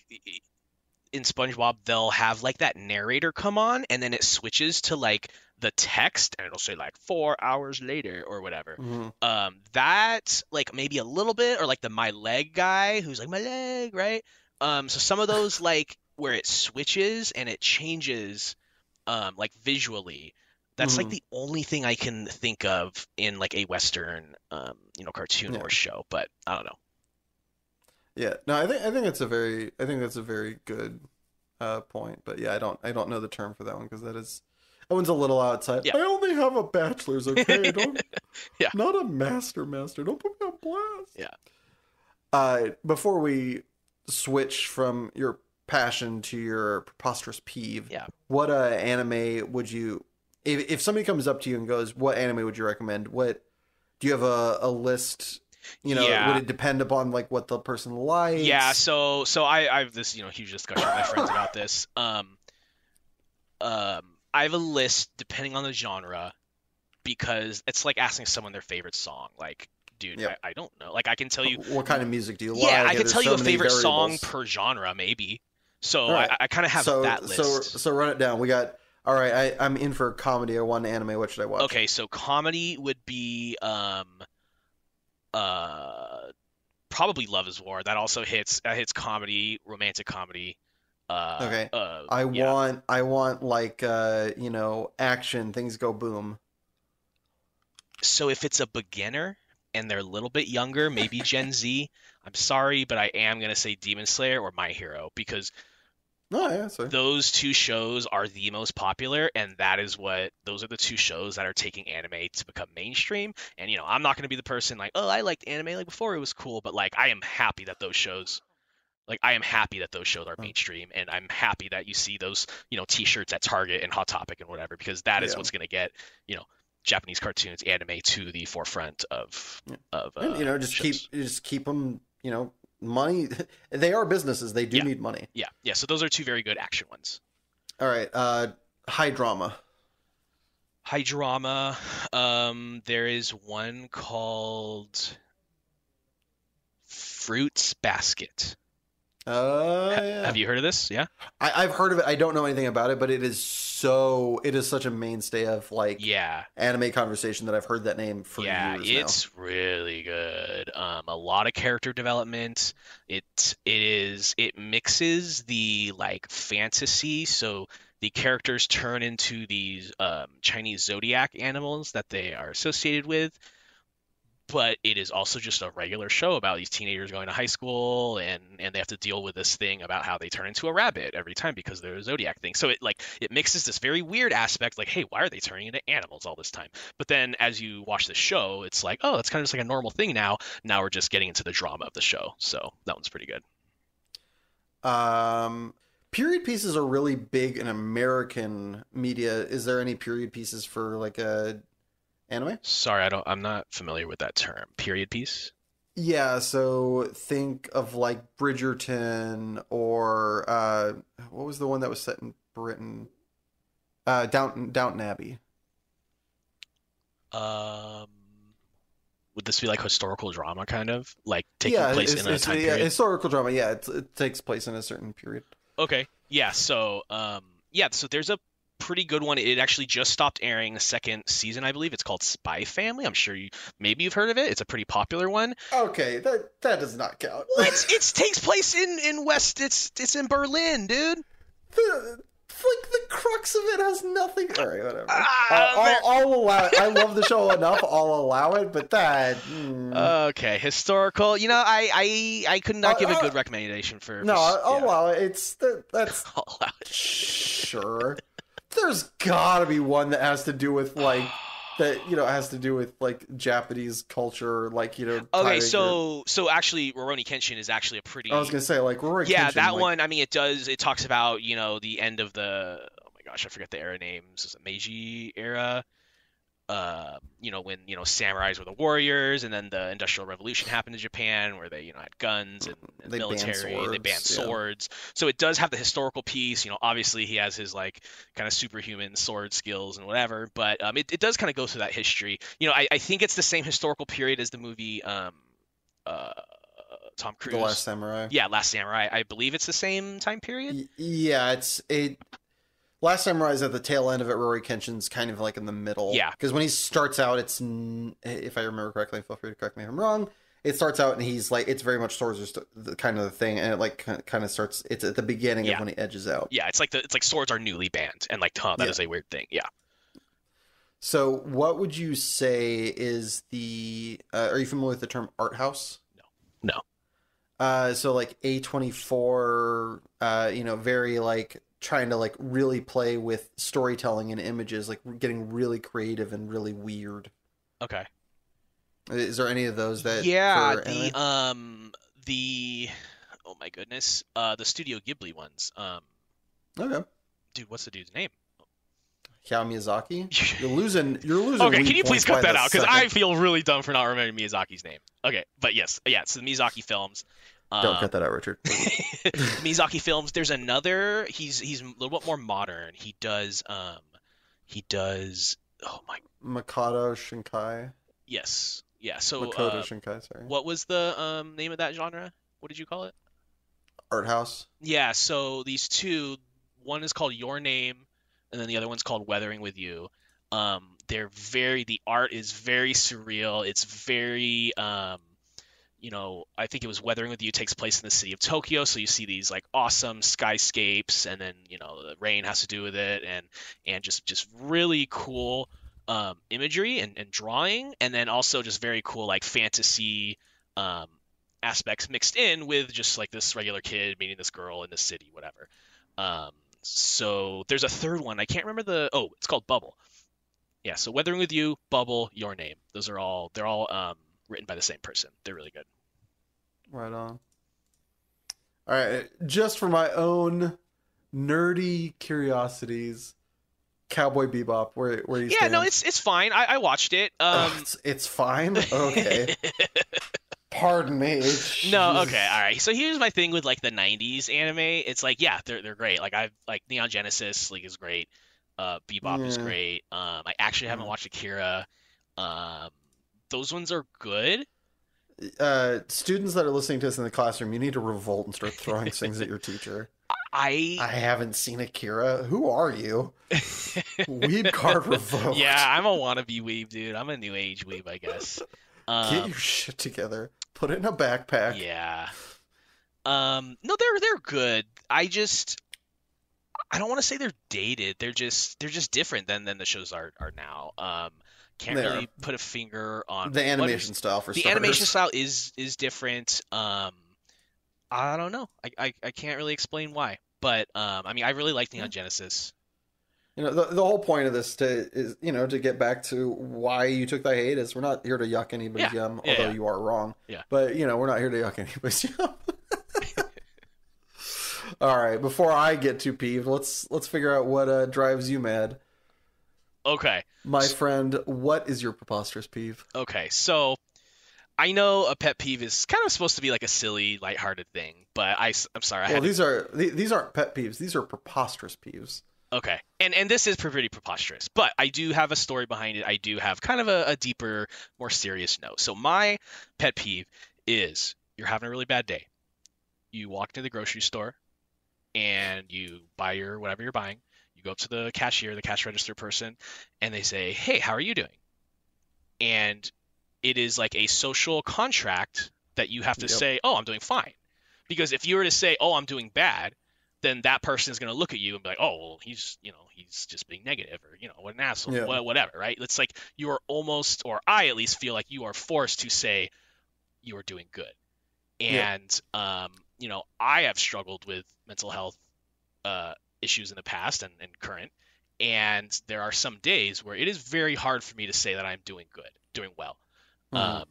in SpongeBob they'll have like that narrator come on, and then it switches to like the text, and it'll say like four hours later or whatever. Mhm. Um, that like maybe a little bit, or like the my leg guy who's like my leg, right? Um, so some of those like where it switches and it changes, um, like visually. That's like Mhm. the only thing I can think of in like a Western, um, you know, cartoon Yeah. or show. But I don't know. yeah no i think i think it's a very i think that's a very good uh point but yeah i don't i don't know the term for that one because that is that one's a little outside Yeah. i only have a bachelor's okay *laughs* don't Yeah. not a master master don't put me on blast Yeah. uh before we switch from your passion to your preposterous peeve Yeah. what uh anime would you if, if somebody comes up to you and goes what anime would you recommend what do you have a, a list you know Yeah. would it depend upon like what the person likes Yeah, so so I, I have this you know huge discussion with my friends about *laughs* this. Um, um, I have a list depending on the genre because it's like asking someone their favorite song. Like, dude, Yep. I, I don't know. Like, I can tell you, what kind of music do you like yeah, I can tell you a favorite song per genre, maybe. So right. I, I kind of have so that list. so so run it down we got all right I, i'm in for comedy or one anime what should i watch Okay, so comedy would be um uh probably Love is War. That also hits that hits comedy, romantic comedy. Uh Okay. uh, I yeah. want I want like uh you know action things go boom. So if it's a beginner and they're a little bit younger, maybe Gen Z, *laughs* I'm sorry, but I am gonna say Demon Slayer or My Hero because No, yeah, sorry. those two shows are the most popular and that is what those are the two shows that are taking anime to become mainstream and you know i'm not going to be the person like oh i liked anime like before it was cool but like i am happy that those shows like i am happy that those shows are mainstream and i'm happy that you see those you know t-shirts at target and hot topic and whatever because that is Yeah. what's going to get you know japanese cartoons anime to the forefront of Yeah. of uh, And, you know, just keep just keep them. You know, money. *laughs* They are businesses. They do Yeah. need money. yeah yeah so those are two very good action ones All right. Uh, high drama. high drama. Um, there is one called Fruits Basket. Uh, yeah. Have you heard of this? Yeah. I, I've heard of it. I don't know anything about it, but it is so. It is such a mainstay of like Yeah. anime conversation that I've heard that name for yeah, years it's really good. Um, a lot of character development. It it is it mixes the like fantasy, so the characters turn into these um, Chinese zodiac animals that they are associated with. But it is also just a regular show about these teenagers going to high school and and they have to deal with this thing about how they turn into a rabbit every time because they're a zodiac thing. So it like it mixes this very weird aspect like, hey, why are they turning into animals all this time? But then as you watch the show, it's like, oh, it's kind of just like a normal thing now. Now we're just getting into the drama of the show. So that one's pretty good. Um, period pieces are really big in American media. Is there any period pieces for like a anime? Sorry, I don't I'm not familiar with that term. Period piece? Yeah, so think of like Bridgerton or uh what was the one that was set in Britain? Uh Downton Downton Abbey. Um would this be like historical drama kind of? Like taking yeah, place in a time yeah, period? historical drama. Yeah, it, it takes place in a certain period. Okay. Yeah, so um yeah, so there's a pretty good one. It actually just stopped airing the second season, I believe. It's called Spy Family. I'm sure you maybe you've heard of it. It's a pretty popular one. Okay, that that does not count. Well, *laughs* it's it takes place in in West. It's it's in Berlin, dude. the, like the crux of it has nothing. All right, whatever. Ah, I'll, I'll, I'll allow it. I *laughs* love the show enough. I'll allow it, but that. mm. Okay, historical. You know, I I I could not Uh, give a uh, good recommendation for. no, for, I'll, I'll yeah. allow it. It's that. That's *laughs* I'll allow it. sure. There's gotta be one that has to do with *sighs* like that. You know, has to do with like Japanese culture, like you know. Okay, so so actually, Rurouni Kenshin is actually a pretty. I was gonna say like Rurouni yeah, Kenshin, that like, one. I mean, it does. It talks about you know the end of the. Oh my gosh, I forget the era names. Is it Meiji era? Uh, you know when you know samurais were the warriors, and then the Industrial Revolution happened in Japan, where they you know had guns and, and They banned military. They banned yeah. swords. So it does have the historical piece. You know, obviously he has his like kind of superhuman sword skills and whatever, but um, it, it does kind of go through that history. You know, I, I think it's the same historical period as the movie um, uh, Tom Cruise. The Last Samurai. Yeah, Last Samurai. I believe it's the same time period. Y- Yeah, it's it. Last Samurai's at the tail end of it. Rurouni Kenshin's kind of like in the middle. Yeah. because when he starts out, it's if I remember correctly. Feel free to correct me if I'm wrong. It starts out and he's like it's very much swords the kind of the thing, and it like kind of starts. It's at the beginning Yeah. of when he edges out. Yeah, it's like the it's like swords are newly banned, and like, huh, that is Yeah. a weird thing. Yeah. So, what would you say is the? Uh, are you familiar with the term art house? No. No. Uh, so like A twenty four, uh, you know, very like trying to like really play with storytelling and images, like getting really creative and really weird. Okay. Is there any of those that? yeah, the um the oh my goodness, uh the Studio Ghibli ones. Um, okay. dude, what's the dude's name? Hayao Miyazaki. *laughs* You're losing. You're losing. Okay, can you please cut that out? Because. I feel really dumb for not remembering Miyazaki's name. Okay, but yes, yeah, it's the Miyazaki films. Don't Um, cut that out, Richard. *laughs* Miyazaki films. There's another. He's he's a little bit more modern. He does um, he does. Oh my. Makoto Shinkai. Yes. Yeah. So Makoto uh, Shinkai. Sorry. what was the um name of that genre? What did you call it? Art house. Yeah. So these two, one is called Your Name, and then the other one's called Weathering with You. Um, they're very. The art is very surreal. It's very um. You know, I think it was Weathering with You takes place in the city of Tokyo, so you see these like awesome skyscapes, and then you know the rain has to do with it, and and just just really cool um, imagery and, and drawing, and then also just very cool like fantasy um, aspects mixed in with just like this regular kid meeting this girl in the city, whatever. Um, so there's a third one. I can't remember the. Oh, it's called Bubble. Yeah. So Weathering with You, Bubble, Your Name. Those are all. They're all um, written by the same person. They're really good. Right on. All right, just for my own nerdy curiosities, Cowboy Bebop. Where where you Yeah. No, it's it's fine. I, I watched it. Um, Ugh, it's, it's fine. Okay, *laughs* pardon me. No, okay, all right. So here's my thing with like the '90s anime. It's like, yeah, they're they're great. Like I've like Neon Genesis like is great. Uh, Bebop is great. Um, I actually haven't Yeah. watched Akira. Um, those ones are good. Uh, students that are listening to this in the classroom, you need to revolt and start throwing *laughs* things at your teacher. I I haven't seen Akira. Who are you? Weeb card *laughs* revoked. yeah, I'm a wannabe weeb, dude. I'm a new age weeb, I guess. Get Um, your shit together. Put it in a backpack. yeah. Um, no, they're they're good. I just I don't want to say they're dated. They're just they're just different than than the shows are are now. Um, can't They really put a finger on The animation is- style for the starters. animation style is is different. Um, I don't know. I, I, I can't really explain why, but um, I mean, I really like Neon Genesis. You know, the, the whole point of this to is you know to get back to why you took the hiatus. We're not here to yuck anybody's Yeah. yum, Yeah, although yeah. you are wrong. Yeah. But you know, we're not here to yuck anybody's *laughs* yum. *laughs* All right, before I get too peeved, let's let's figure out what uh, drives you mad, Okay, my friend. What is your preposterous peeve? okay. So I know a pet peeve is kind of supposed to be like a silly, lighthearted thing, but I, I'm sorry. I Well, had to these are these aren't pet peeves; these are preposterous peeves. Okay, and and this is pretty preposterous, but I do have a story behind it. I do have kind of a, a deeper, more serious note. So my pet peeve is you're having a really bad day. You walk to the grocery store, and you buy your whatever you're buying. You go up to the cashier, the cash register person, and they say, "Hey, how are you doing?" And it is like a social contract that you have to Yep. say, "Oh, I'm doing fine," because if you were to say, "Oh, I'm doing bad," then that person is going to look at you and be like, "Oh, well, he's you know he's just being negative or you know what an asshole, Yeah. wha- whatever." Right? It's like you are almost, or I at least feel like you are forced to say you are doing good. Yeah. And um, you know, I have struggled with mental health uh, issues in the past and, and current, and there are some days where it is very hard for me to say that I'm doing good, doing well, Mhm. um,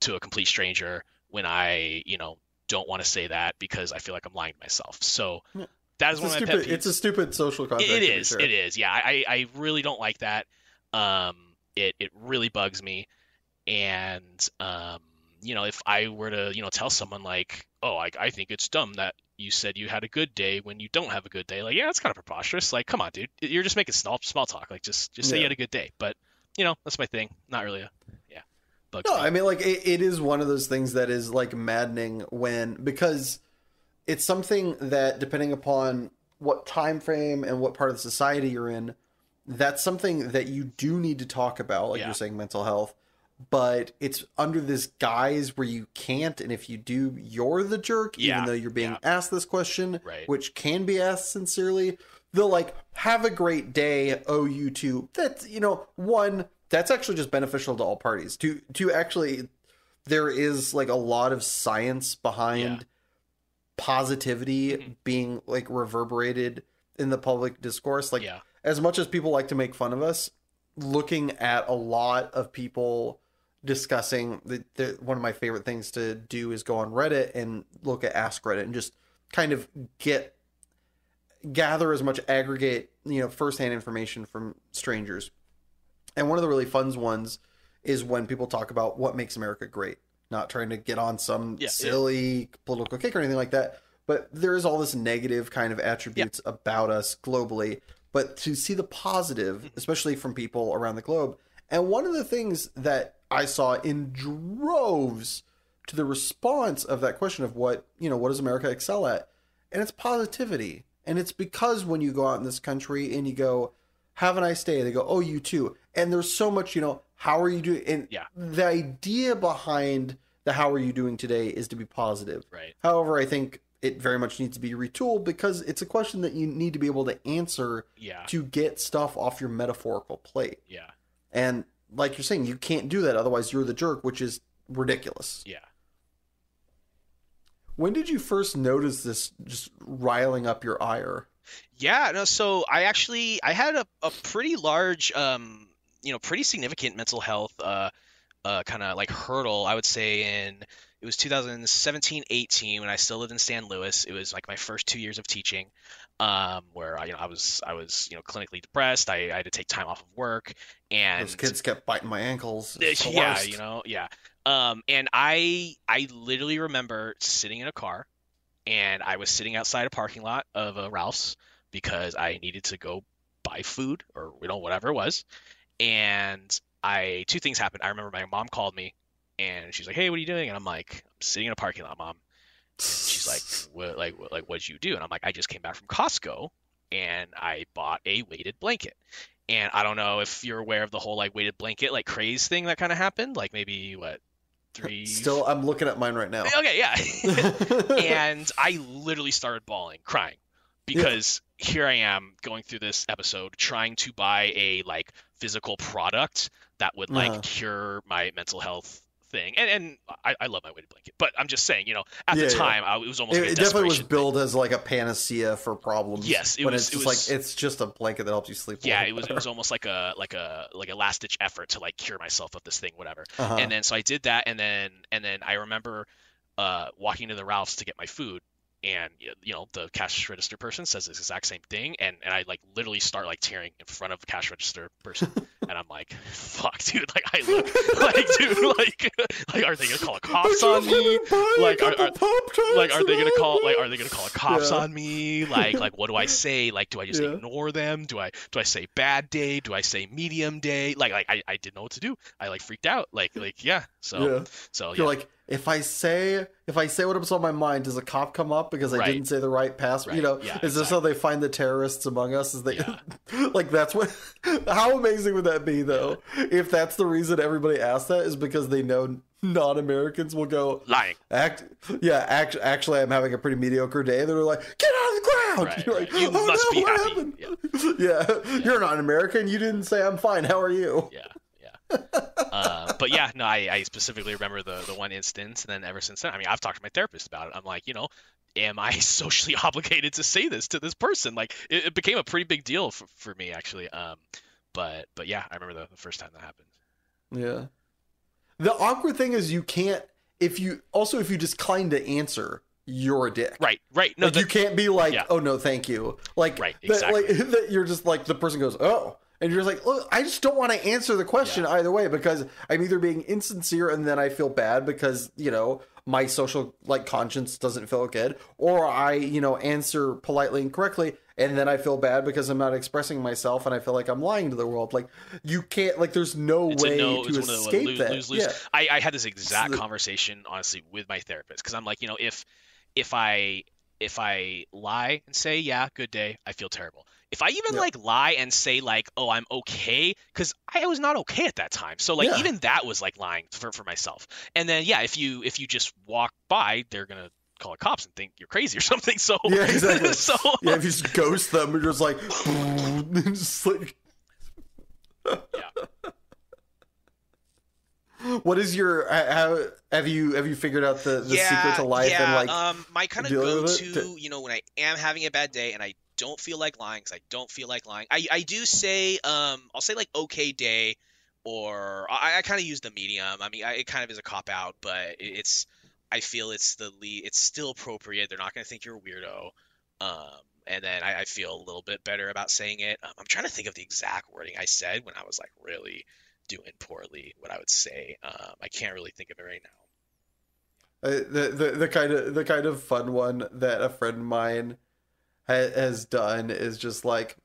to a complete stranger when I, you know, don't want to say that because I feel like I'm lying to myself. So Yeah. that is It's a one of my stupid. pet peeves. It's a stupid social contract. It- to it be is. fair. It is. Yeah, I, I really don't like that. Um, it it really bugs me, and um, you know, if I were to you know tell someone like, oh, I I think it's dumb that you said you had a good day when you don't have a good day, like, yeah, that's kind of preposterous. Like, come on, dude, you're just making small small talk. Like, just just say you had a good day. But you know, that's my thing. Not really a yeah. Bugs No, me. I mean, like it, it is one of those things that is like maddening when because it's something that depending upon what time frame and what part of the society you're in, that's something that you do need to talk about, like Yeah. you're saying, mental health. But it's under this guise where you can't, and if you do, you're the jerk, Yeah, even though you're being yeah. asked this question, Right. which can be asked sincerely. They'll like have a great day. Oh, you too. That's you know one. That's actually just beneficial to all parties. To to actually, there is like a lot of science behind Yeah. positivity Mhm. being like reverberated in the public discourse. Like yeah, as much as people like to make fun of us, looking at a lot of people discussing the, the one of my favorite things to do is go on Reddit and look at Ask Reddit and just kind of get gather as much aggregate you know firsthand information from strangers. And one of the really fun ones is when people talk about what makes America great, not trying to get on some Yeah, yeah. silly political kick or anything like that. But there is all this negative kind of attributes about us globally. But to see the positive, mm-hmm. especially from people around the globe, and one of the things that I saw in droves to the response of that question of what you know, what does America excel at, and it's positivity. And it's because when you go out in this country and you go, have a nice day, they go, oh, you too. And there's so much, you know, how are you doing? And Yeah. the idea behind the how are you doing today is to be positive. right. However, I think it very much needs to be retooled because it's a question that you need to be able to answer Yeah, to get stuff off your metaphorical plate. yeah, And like you're saying, you can't do that. Otherwise, you're the jerk, which is ridiculous. yeah. When did you first notice this just riling up your ire? Yeah, no, so I actually I had a, a pretty large um you know pretty significant mental health uh uh kind of like hurdle I would say in it was 2017 18 when I still lived in San Luis. It was like my first two years of teaching um where I, you know I was I was you know clinically depressed. I, I had to take time off of work and Those kids kept biting my ankles. Yeah you know yeah. Um and i i literally remember sitting in a car and i was sitting outside a parking lot of a ralph's because i needed to go buy food or you know whatever it was. And i two things happened. I remember my mom called me and she's like hey what are you doing? And i'm like i'm sitting in a parking lot mom. She's like *laughs* what like what, like what'd you do? And i'm like i just came back from costco and i bought a weighted blanket. And i don't know if you're aware of the whole like weighted blanket like craze thing that kind of happened like maybe what three *laughs* Still, I'm looking at mine right now. *laughs* okay yeah. And i literally started bawling crying because here i am going through this episode trying to buy a like physical product that would like Uh-huh. cure my mental health thing and and I, I love my weighted blanket but i'm just saying you know at Yeah, the yeah. time I, it was almost It, like a it definitely was billed as like a panacea for problems. Yes, it but was- it's it just was- like it's just a blanket that helps you sleep. yeah it was it was almost like a like a like a last ditch effort to like cure myself of this thing whatever Uh-huh. and then so I did that, and then and then I remember uh, walking to the Ralphs to get my food, and you know the cash register person says this exact same thing, and and I like literally start like tearing in front of the cash register person, *laughs* and I'm like, fuck, dude, like I look like dude, *laughs* like like are they gonna call cops on me? Like, are- are- like are they gonna call like are they gonna call cops Yeah. on me like like what do i say like do i just Yeah. ignore them do i do i say bad day do i say medium day like like i, I didn't know what to do i like freaked out like like yeah so Yeah. so You're yeah like, if I say if I say what's on my mind, does a cop come up because I Right. didn't say the right password? You know, Yeah, is this how they find the terrorists among us? Is they Yeah. *laughs* like that's what? *laughs* How amazing would that be though? If that's the reason everybody asks that is because they know non-Americans will go lying act. Yeah, act, actually, I'm having a pretty mediocre day. They're like, get out of the ground. Right, You're right. like, You "Oh, must no, be what happy." happened?" Yeah. *laughs* Yeah. you're not an American. You didn't say I'm fine. How are you? yeah yeah uh, but yeah no I, I specifically remember the the one instance and then ever since then i mean i've talked to my therapist about it i'm like you know am i *laughs* socially obligated to say this to this person like it, it became a pretty big deal for, for me actually um but but yeah i remember the, the first time that happened Yeah. The awkward thing is you can't if you also if you decline to answer, you're a dick. right right no like the- you can't be like, yeah. oh no, thank you. Like Right, that, like exactly. *laughs* that you're just like the person goes, oh, and you're just like, look, I just don't want to answer the question either way because I'm either being insincere and then I feel bad because you know my social like conscience doesn't feel good, or I you know answer politely and correctly and then I feel bad because I'm not expressing myself and I feel like I'm lying to the world. Like you can't like there's no it's way no, to it's one of the escape lose, that. lose, lose. Yeah. I, I had this exact the- conversation honestly with my therapist because I'm like, you know, if if I if I lie and say yeah, good day, I feel terrible. If I even Yeah. like lie and say like, oh, I'm okay, because I was not okay at that time. So like Yeah. even that was like lying for, for myself. And then yeah, if you if you just walk by, they're gonna call the cops and think you're crazy or *laughs* something. So Yeah, exactly. *laughs* so Yeah, if you just ghost them, you're just like, *laughs* just like. Yeah. What is your how have you have you figured out the, the secret to life yeah, and like um, my kind of it? go-to, you know, when I am having a bad day and I don't feel like lying, because I don't feel like lying, I, I do say, um, I'll say like okay day, or I, I kind of use the medium. I mean, I, it kind of is a cop out, but it, it's, I feel it's the lead, it's still appropriate. They're not gonna think you're a weirdo. Um, and then I, I feel a little bit better about saying it. Um, I'm trying to think of the exact wording I said when I was like really doing poorly. What I would say, um, I can't really think of it right now. uh, the, the the kind of the kind of fun one that a friend of mine ha- has done is just like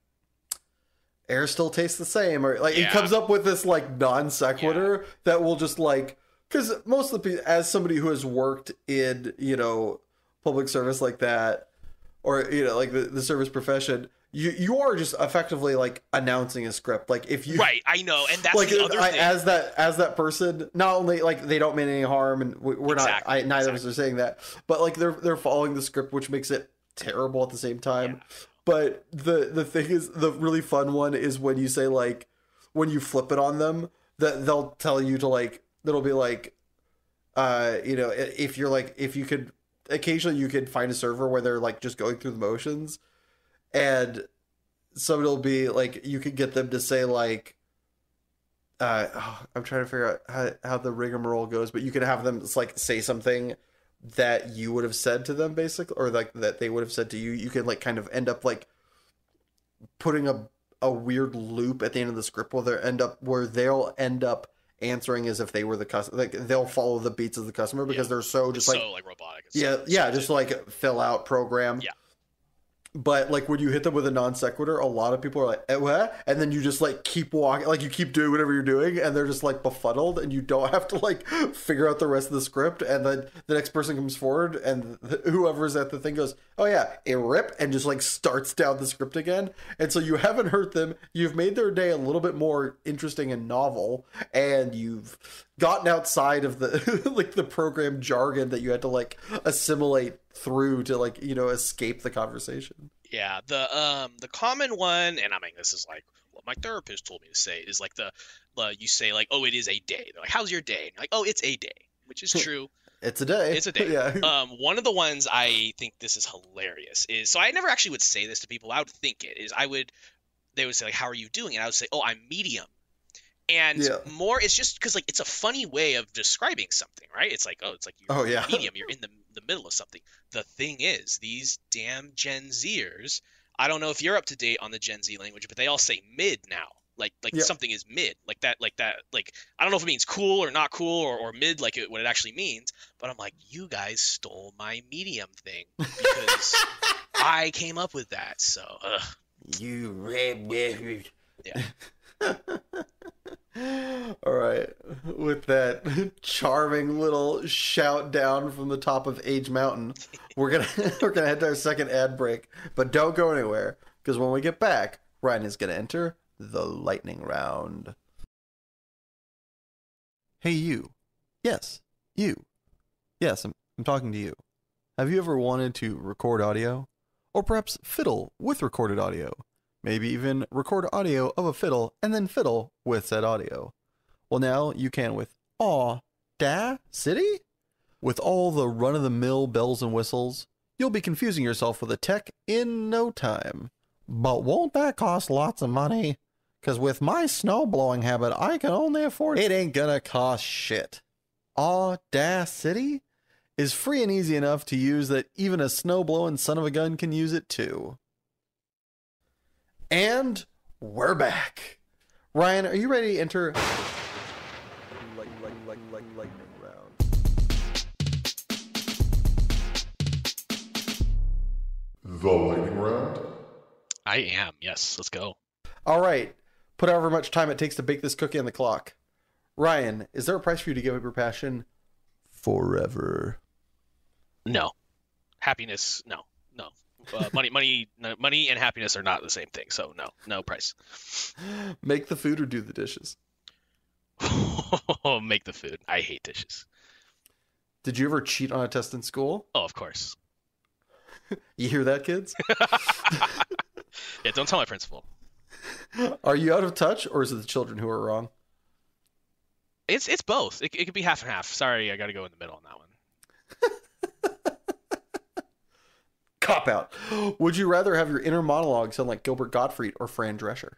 air still tastes the same or like he comes up with this like non sequitur that will just like because most of the people as somebody who has worked in you know public service like that or you know like the, the service profession you you are just effectively like announcing a script. Like if you right, I know, and that's like the other I, thing. as that as that person not only like they don't mean any harm and we- we're Exactly, not I, neither of us are saying that but like they're they're following the script which makes it terrible at the same time. But the the thing is the really fun one is when you say like when you flip it on them that they'll tell you to like that'll be like uh you know if you're like if you could occasionally you could find a server where they're like just going through the motions and somebody will be like you could get them to say like uh oh, i'm trying to figure out how, how the rigmarole goes but you can have them like say something that you would have said to them basically or like that they would have said to you you can like kind of end up like putting a a weird loop at the end of the script where they end up where they'll end up answering as if they were the customer like they'll follow the beats of the customer because Yeah. they're so It's just like so like robotic. It's yeah so- yeah so- just like fill out program Yeah. But like when you hit them with a non sequitur, a lot of people are like, eh, what? And then you just like keep walking, like you keep doing whatever you're doing, and they're just like befuddled, and you don't *laughs* have to like figure out the rest of the script. And then the next person comes forward, and th- *laughs* whoever's at the thing goes, oh yeah, a rip, and just like starts down the script again. And so you haven't hurt them. You've made their day a little bit more interesting and novel, and you've gotten outside of the *laughs* like the program jargon that you had to like assimilate through to like you know escape the conversation. Yeah, the um the common one, and I mean this is like what my therapist told me to say is like the, you say like oh it is a day. They're like how's your day? And you're like oh it's a day, which is *laughs* true. It's a day. It's a day. *laughs* yeah. um, one of the ones I think this is hilarious is so I never actually would say this to people. I would think it is I would they would say like how are you doing and I would say oh I'm medium. And Yeah. more, it's just because like it's a funny way of describing something, right? It's like, oh, it's like you're Oh, yeah. medium. You're in the the middle of something. The thing is, these damn Gen Zers. I don't know if you're up to date on the Gen Z language, but they all say mid now. Like like Yep. something is mid. Like that like that like I don't know if it means cool or not cool or, or mid like it, what it actually means. But I'm like, you guys stole my medium thing because *laughs* I came up with that. So ugh. You red Yeah. *laughs* All right. With that charming little shout down from the top of Age Mountain, we're gonna *laughs* we're gonna head to our second ad break. But don't go anywhere, because when we get back, Ryan is gonna enter the lightning round. Hey you. Yes, you. Yes, I'm I'm talking to you. Have you ever wanted to record audio? Or perhaps fiddle with recorded audio? Maybe even record audio of a fiddle and then fiddle with said audio. Well, now you can with Aw Da City? With all the run of the mill bells and whistles, you'll be confusing yourself with a tech in no time. But won't that cost lots of money? Because with my snow blowing habit, I can only afford it. ain't gonna cost shit. Aw Da City is free and easy enough to use that even a snow blowing son of a gun can use it too. And we're back. Ryan, are you ready to enter light, light, light, light, lightning round? The lightning round? I am. Yes, let's go. All right. Put however much time it takes to bake this cookie on the clock. Ryan, is there a price for you to give up your passion forever? No, happiness. No, no. Uh, money, money, no, money, and happiness are not the same thing. So no, no price. *laughs* Make the food or do the dishes? *laughs* Make the food. I hate dishes. Did you ever cheat on a test in school? Oh, of course. *laughs* You hear that, kids? Yeah, don't tell my principal. Are you out of touch or is it the children who are wrong? It's it's both. It, it could be half and half. Sorry, I got to go in the middle on that one. Cop out. Would you rather have your inner monologue sound like Gilbert Gottfried or Fran Drescher?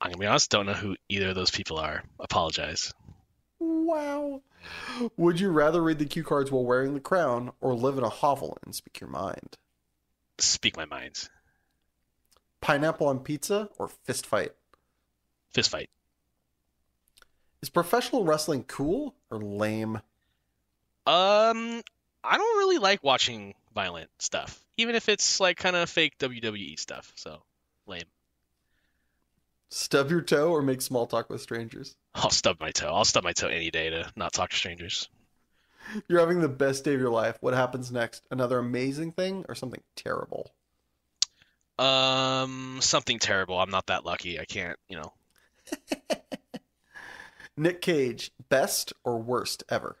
I'm gonna be honest. Don't know who either of those people are. Apologize. Wow. Would you rather read the cue cards while wearing the crown or live in a hovel and speak your mind? Speak my mind. Pineapple on pizza or fist fight? Fist fight. Is professional wrestling cool or lame? Um, I don't really like watching violent stuff, even if it's like kind of fake WWE stuff. So lame. Stub your toe or make small talk with strangers? I'll stub my toe. I'll stub my toe any day to not talk to strangers. You're having the best day of your life. What happens next? Another amazing thing or something terrible? Um, something terrible. I'm not that lucky. I can't, you know. *laughs* Nick Cage, best or worst ever?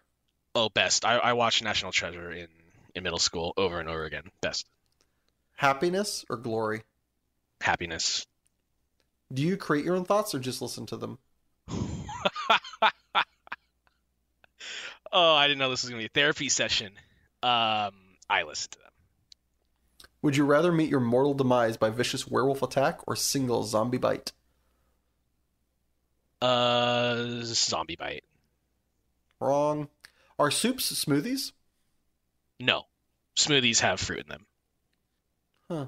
Oh, best. I, I watched National Treasure in in middle school over and over again. Best. Happiness or glory? Happiness. Do you create your own thoughts or just listen to them? *laughs* oh, I didn't know this was gonna be a therapy session. Um, I listen to them. Would you rather meet your mortal demise by vicious werewolf attack or single zombie bite? Uh, zombie bite. Wrong. Are soups smoothies? No, smoothies have fruit in them. Huh.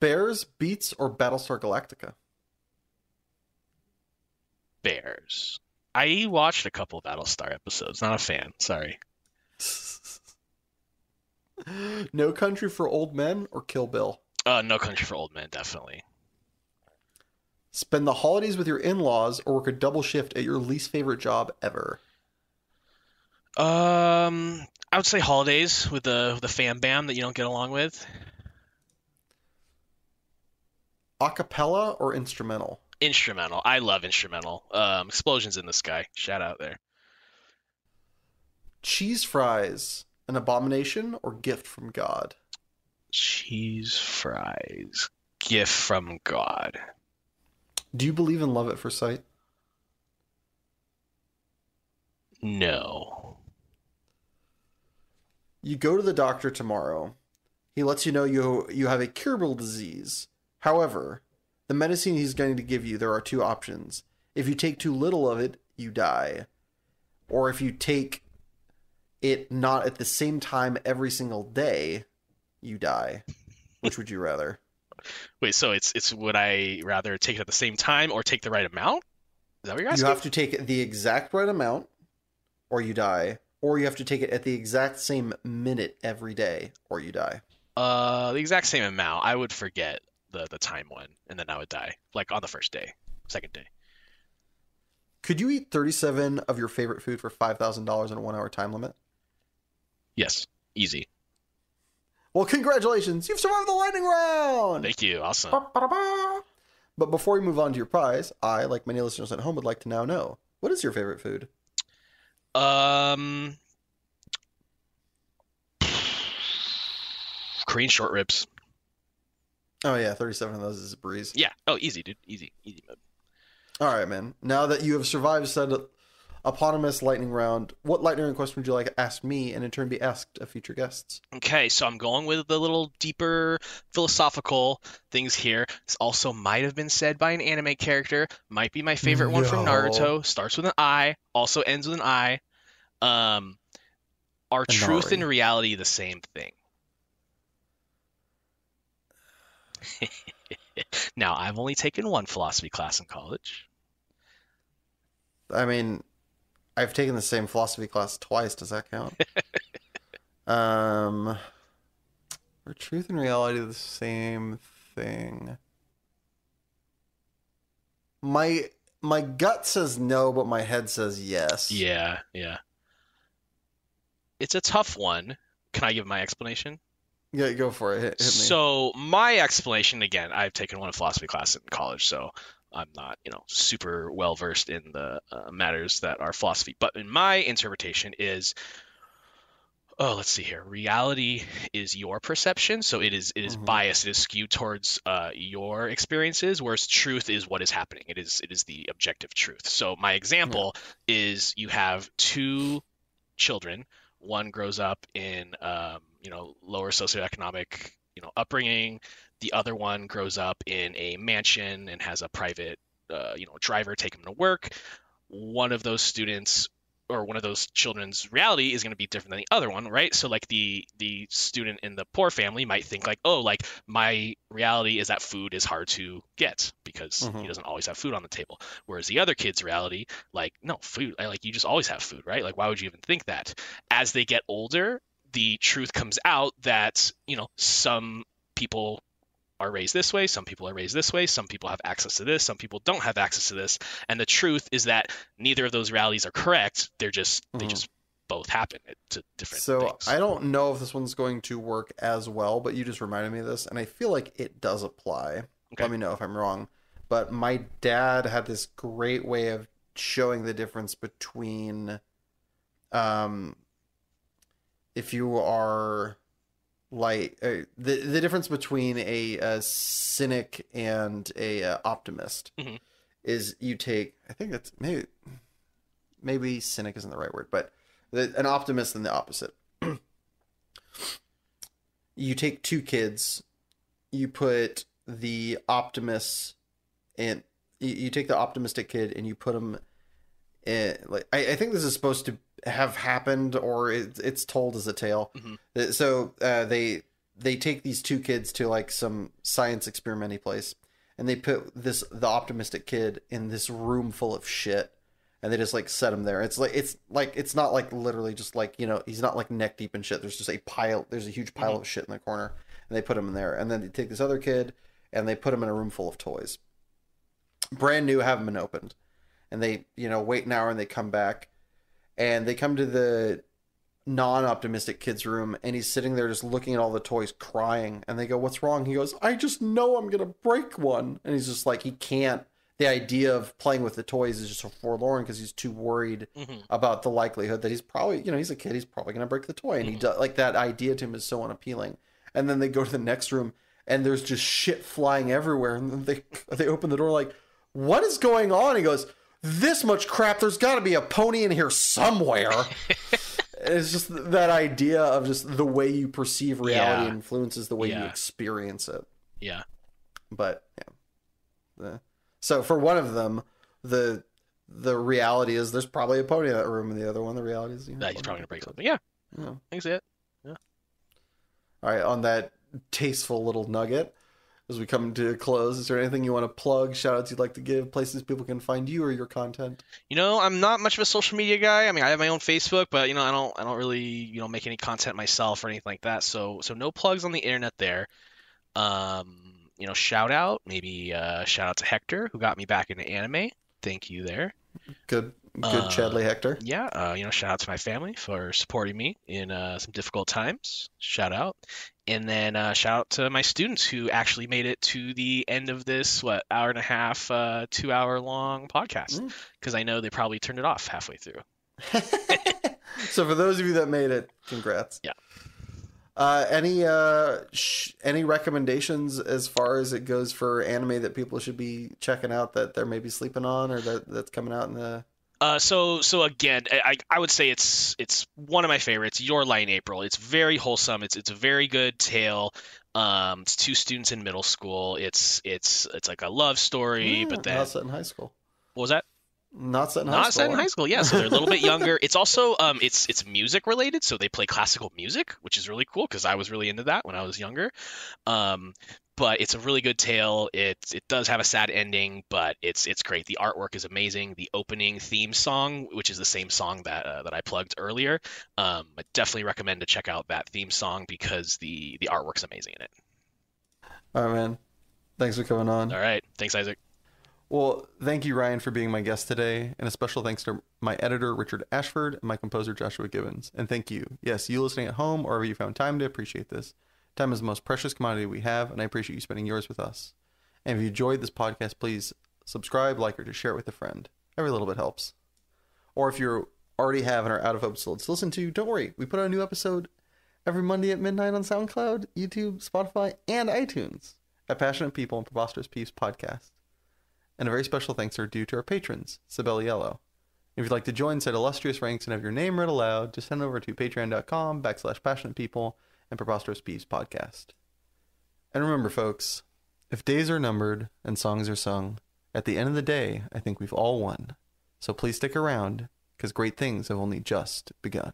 Bears, Beats, or Battlestar Galactica? Bears. I watched a couple of Battlestar episodes. Not a fan. Sorry. *laughs* no Country for Old Men or Kill Bill? Uh, No Country for Old Men, definitely. Spend the holidays with your in laws or work a double shift at your least favorite job ever? Um, I would say holidays with the the fam bam that you don't get along with. Acapella or instrumental? Instrumental. I love instrumental. Um, explosions in the sky. Shout out there. Cheese fries, an abomination or gift from God? Cheese fries. Gift from God. Do you believe in love at first sight? No. You go to the doctor tomorrow. He lets you know you you have a curable disease. However, the medicine he's going to give you, there are two options. If you take too little of it, you die. Or if you take it not at the same time every single day, you die. *laughs* Which would you rather? Wait, so it's it's would I rather take it at the same time or take the right amount? Is that what you're You have to take the exact right amount, or you die, or you have to take it at the exact same minute every day, or you die. Uh, the exact same amount. I would forget the the time one, and then I would die, like on the first day, second day. Could you eat 37 of your favorite food for $5,000 in a one hour time limit? Yes, easy. Well, congratulations! You've survived the lightning round! Thank you. Awesome. Ba-ba-da-ba. But before we move on to your prize, I, like many listeners at home, would like to now know what is your favorite food? Um, Korean short ribs. Oh, yeah, 37 of those is a breeze. Yeah. Oh, easy, dude. Easy, easy mode. All right, man. Now that you have survived said eponymous lightning round, what lightning round question would you like to ask me and in turn be asked of future guests? Okay, so I'm going with the little deeper philosophical things here. This also might have been said by an anime character. Might be my favorite one from Naruto. Starts with an I, also ends with an I. Um, are truth and reality the same thing? *laughs* now, I've only taken one philosophy class in college. I mean, I've taken the same philosophy class twice. Does that count? *laughs* um, are truth and reality the same thing? My my gut says no, but my head says yes. Yeah, yeah. It's a tough one. Can I give my explanation? Yeah, go for it. Hit, hit me. So my explanation again, I've taken one philosophy class in college, so I'm not, you know, super well versed in the uh, matters that are philosophy. But in my interpretation is, oh, let's see here. Reality is your perception, so it is it is Mhm. biased, it is skewed towards uh, your experiences, whereas truth is what is happening. It is it is the objective truth. So my example is you have two children. One grows up in um, you know lower socioeconomic you know upbringing. The other one grows up in a mansion and has a private uh, you know driver take him to work. One of those students or one of those children's reality is going to be different than the other one, right? So like the the student in the poor family might think like, oh, like my reality is that food is hard to get because Mhm. he doesn't always have food on the table. Whereas the other kid's reality, like, no, food, like you just always have food, right? Like why would you even think that? As they get older, the truth comes out that, you know, some people are raised this way, some people are raised this way, some people have access to this, some people don't have access to this. And the truth is that neither of those realities are correct. They're just they Mhm. just both happen to different So things. I don't know if this one's going to work as well, but you just reminded me of this, and I feel like it does apply. Okay. Let me know if I'm wrong. But my dad had this great way of showing the difference between, um, if you are like uh, the the difference between a, a cynic and a uh, optimist Mhm. is you take I think that's maybe maybe cynic isn't the right word, but the, an optimist and the opposite. *clears throat* you take two kids, you put the optimist and you, you take the optimistic kid and you put them in like I, I think this is supposed to have happened or it, it's told as a tale. Mhm. Uh, So uh, they they take these two kids to like some science experimenty place and they put this the optimistic kid in this room full of shit and they just like set him there. It's like it's like it's not like literally just like you know he's not like neck deep in shit. There's just a pile. There's a huge pile of shit in the corner, and they put him in there. And then they take this other kid and they put him in a room full of toys, brand new, haven't been opened, and they you know wait an hour and they come back, and they come to the non-optimistic kid's room and he's sitting there just looking at all the toys crying. And they go what's wrong? He goes i just know i'm gonna break one. And he's just like he can't. The idea of playing with the toys is just so forlorn because he's too worried Mhm. about the likelihood that he's probably you know he's a kid he's probably going to break the toy. And he does like that idea to him is so unappealing. And then they go to the next room and there's just shit flying everywhere. And then they *laughs* they open the door like what is going on? He goes this much crap there's got to be a pony in here somewhere *laughs* it's just that idea of just the way you perceive reality Yeah. influences the way you experience it Yeah. but yeah. So for one of them, the the reality is there's probably a pony in that room, and the other one, the reality is you know, That he's probably gonna break something. Yeah, Yeah. I see it. All right, on that tasteful little nugget, as we come to a close, is there anything you want to plug, shout outs you'd like to give, places people can find you or your content? You know, I'm not much of a social media guy. I mean, I have my own Facebook, but you know, I don't I don't really, you know, make any content myself or anything like that. So so no plugs on the internet there. Um, you know, shout out, maybe uh shout out to Hector who got me back into anime. Thank you there. Good good Uh, Chadley Hector. Yeah, uh, you know, shout out to my family for supporting me in uh, some difficult times. Shout out. And then uh, shout out to my students who actually made it to the end of this, what, hour and a half, uh, two hour long podcast. Mm. Because I know they probably turned it off halfway through. *laughs* *laughs* so for those of you that made it, congrats. Yeah. Uh, any uh, sh- any recommendations as far as it goes for anime that people should be checking out that they're maybe sleeping on or that that's coming out in the Uh, so so again, I, I would say it's it's one of my favorites. Your Lie in April. It's very wholesome. It's it's a very good tale. Um, it's two students in middle school. It's it's it's like a love story, Yeah, but then not set in high school. what was that? Not set in high Not school. set in high school, yeah. So they're a little bit younger. It's also um, it's it's music related, so they play classical music, which is really cool because I was really into that when I was younger. Um, but it's a really good tale. It it does have a sad ending, but it's it's great. The artwork is amazing. The opening theme song, which is the same song that uh, that I plugged earlier, um, I definitely recommend to check out that theme song because the the artwork's amazing in it. All right, man. Thanks for coming on. All right, thanks, Isaac. Well, thank you, Ryan, for being my guest today, and a special thanks to my editor, Richard Ashford, and my composer, Joshua Gibbons. And thank you, yes, you listening at home or wherever you found time to appreciate this. Time is the most precious commodity we have, and I appreciate you spending yours with us. And if you enjoyed this podcast, please subscribe, like, or just share it with a friend. Every little bit helps. Or if you already have and are out of episodes to listen to, don't worry. We put out a new episode every Monday at midnight on SoundCloud, YouTube, Spotify, and iTunes at Passionate People and Preposterous Peeves podcast. And a very special thanks are due to our patrons, Sibeli Yellow. If you'd like to join said illustrious ranks and have your name read aloud, just head over to patreon.com backslash passionate people and preposterous peeves podcast. And remember, folks, if days are numbered and songs are sung, at the end of the day, I think we've all won. So please stick around, because great things have only just begun.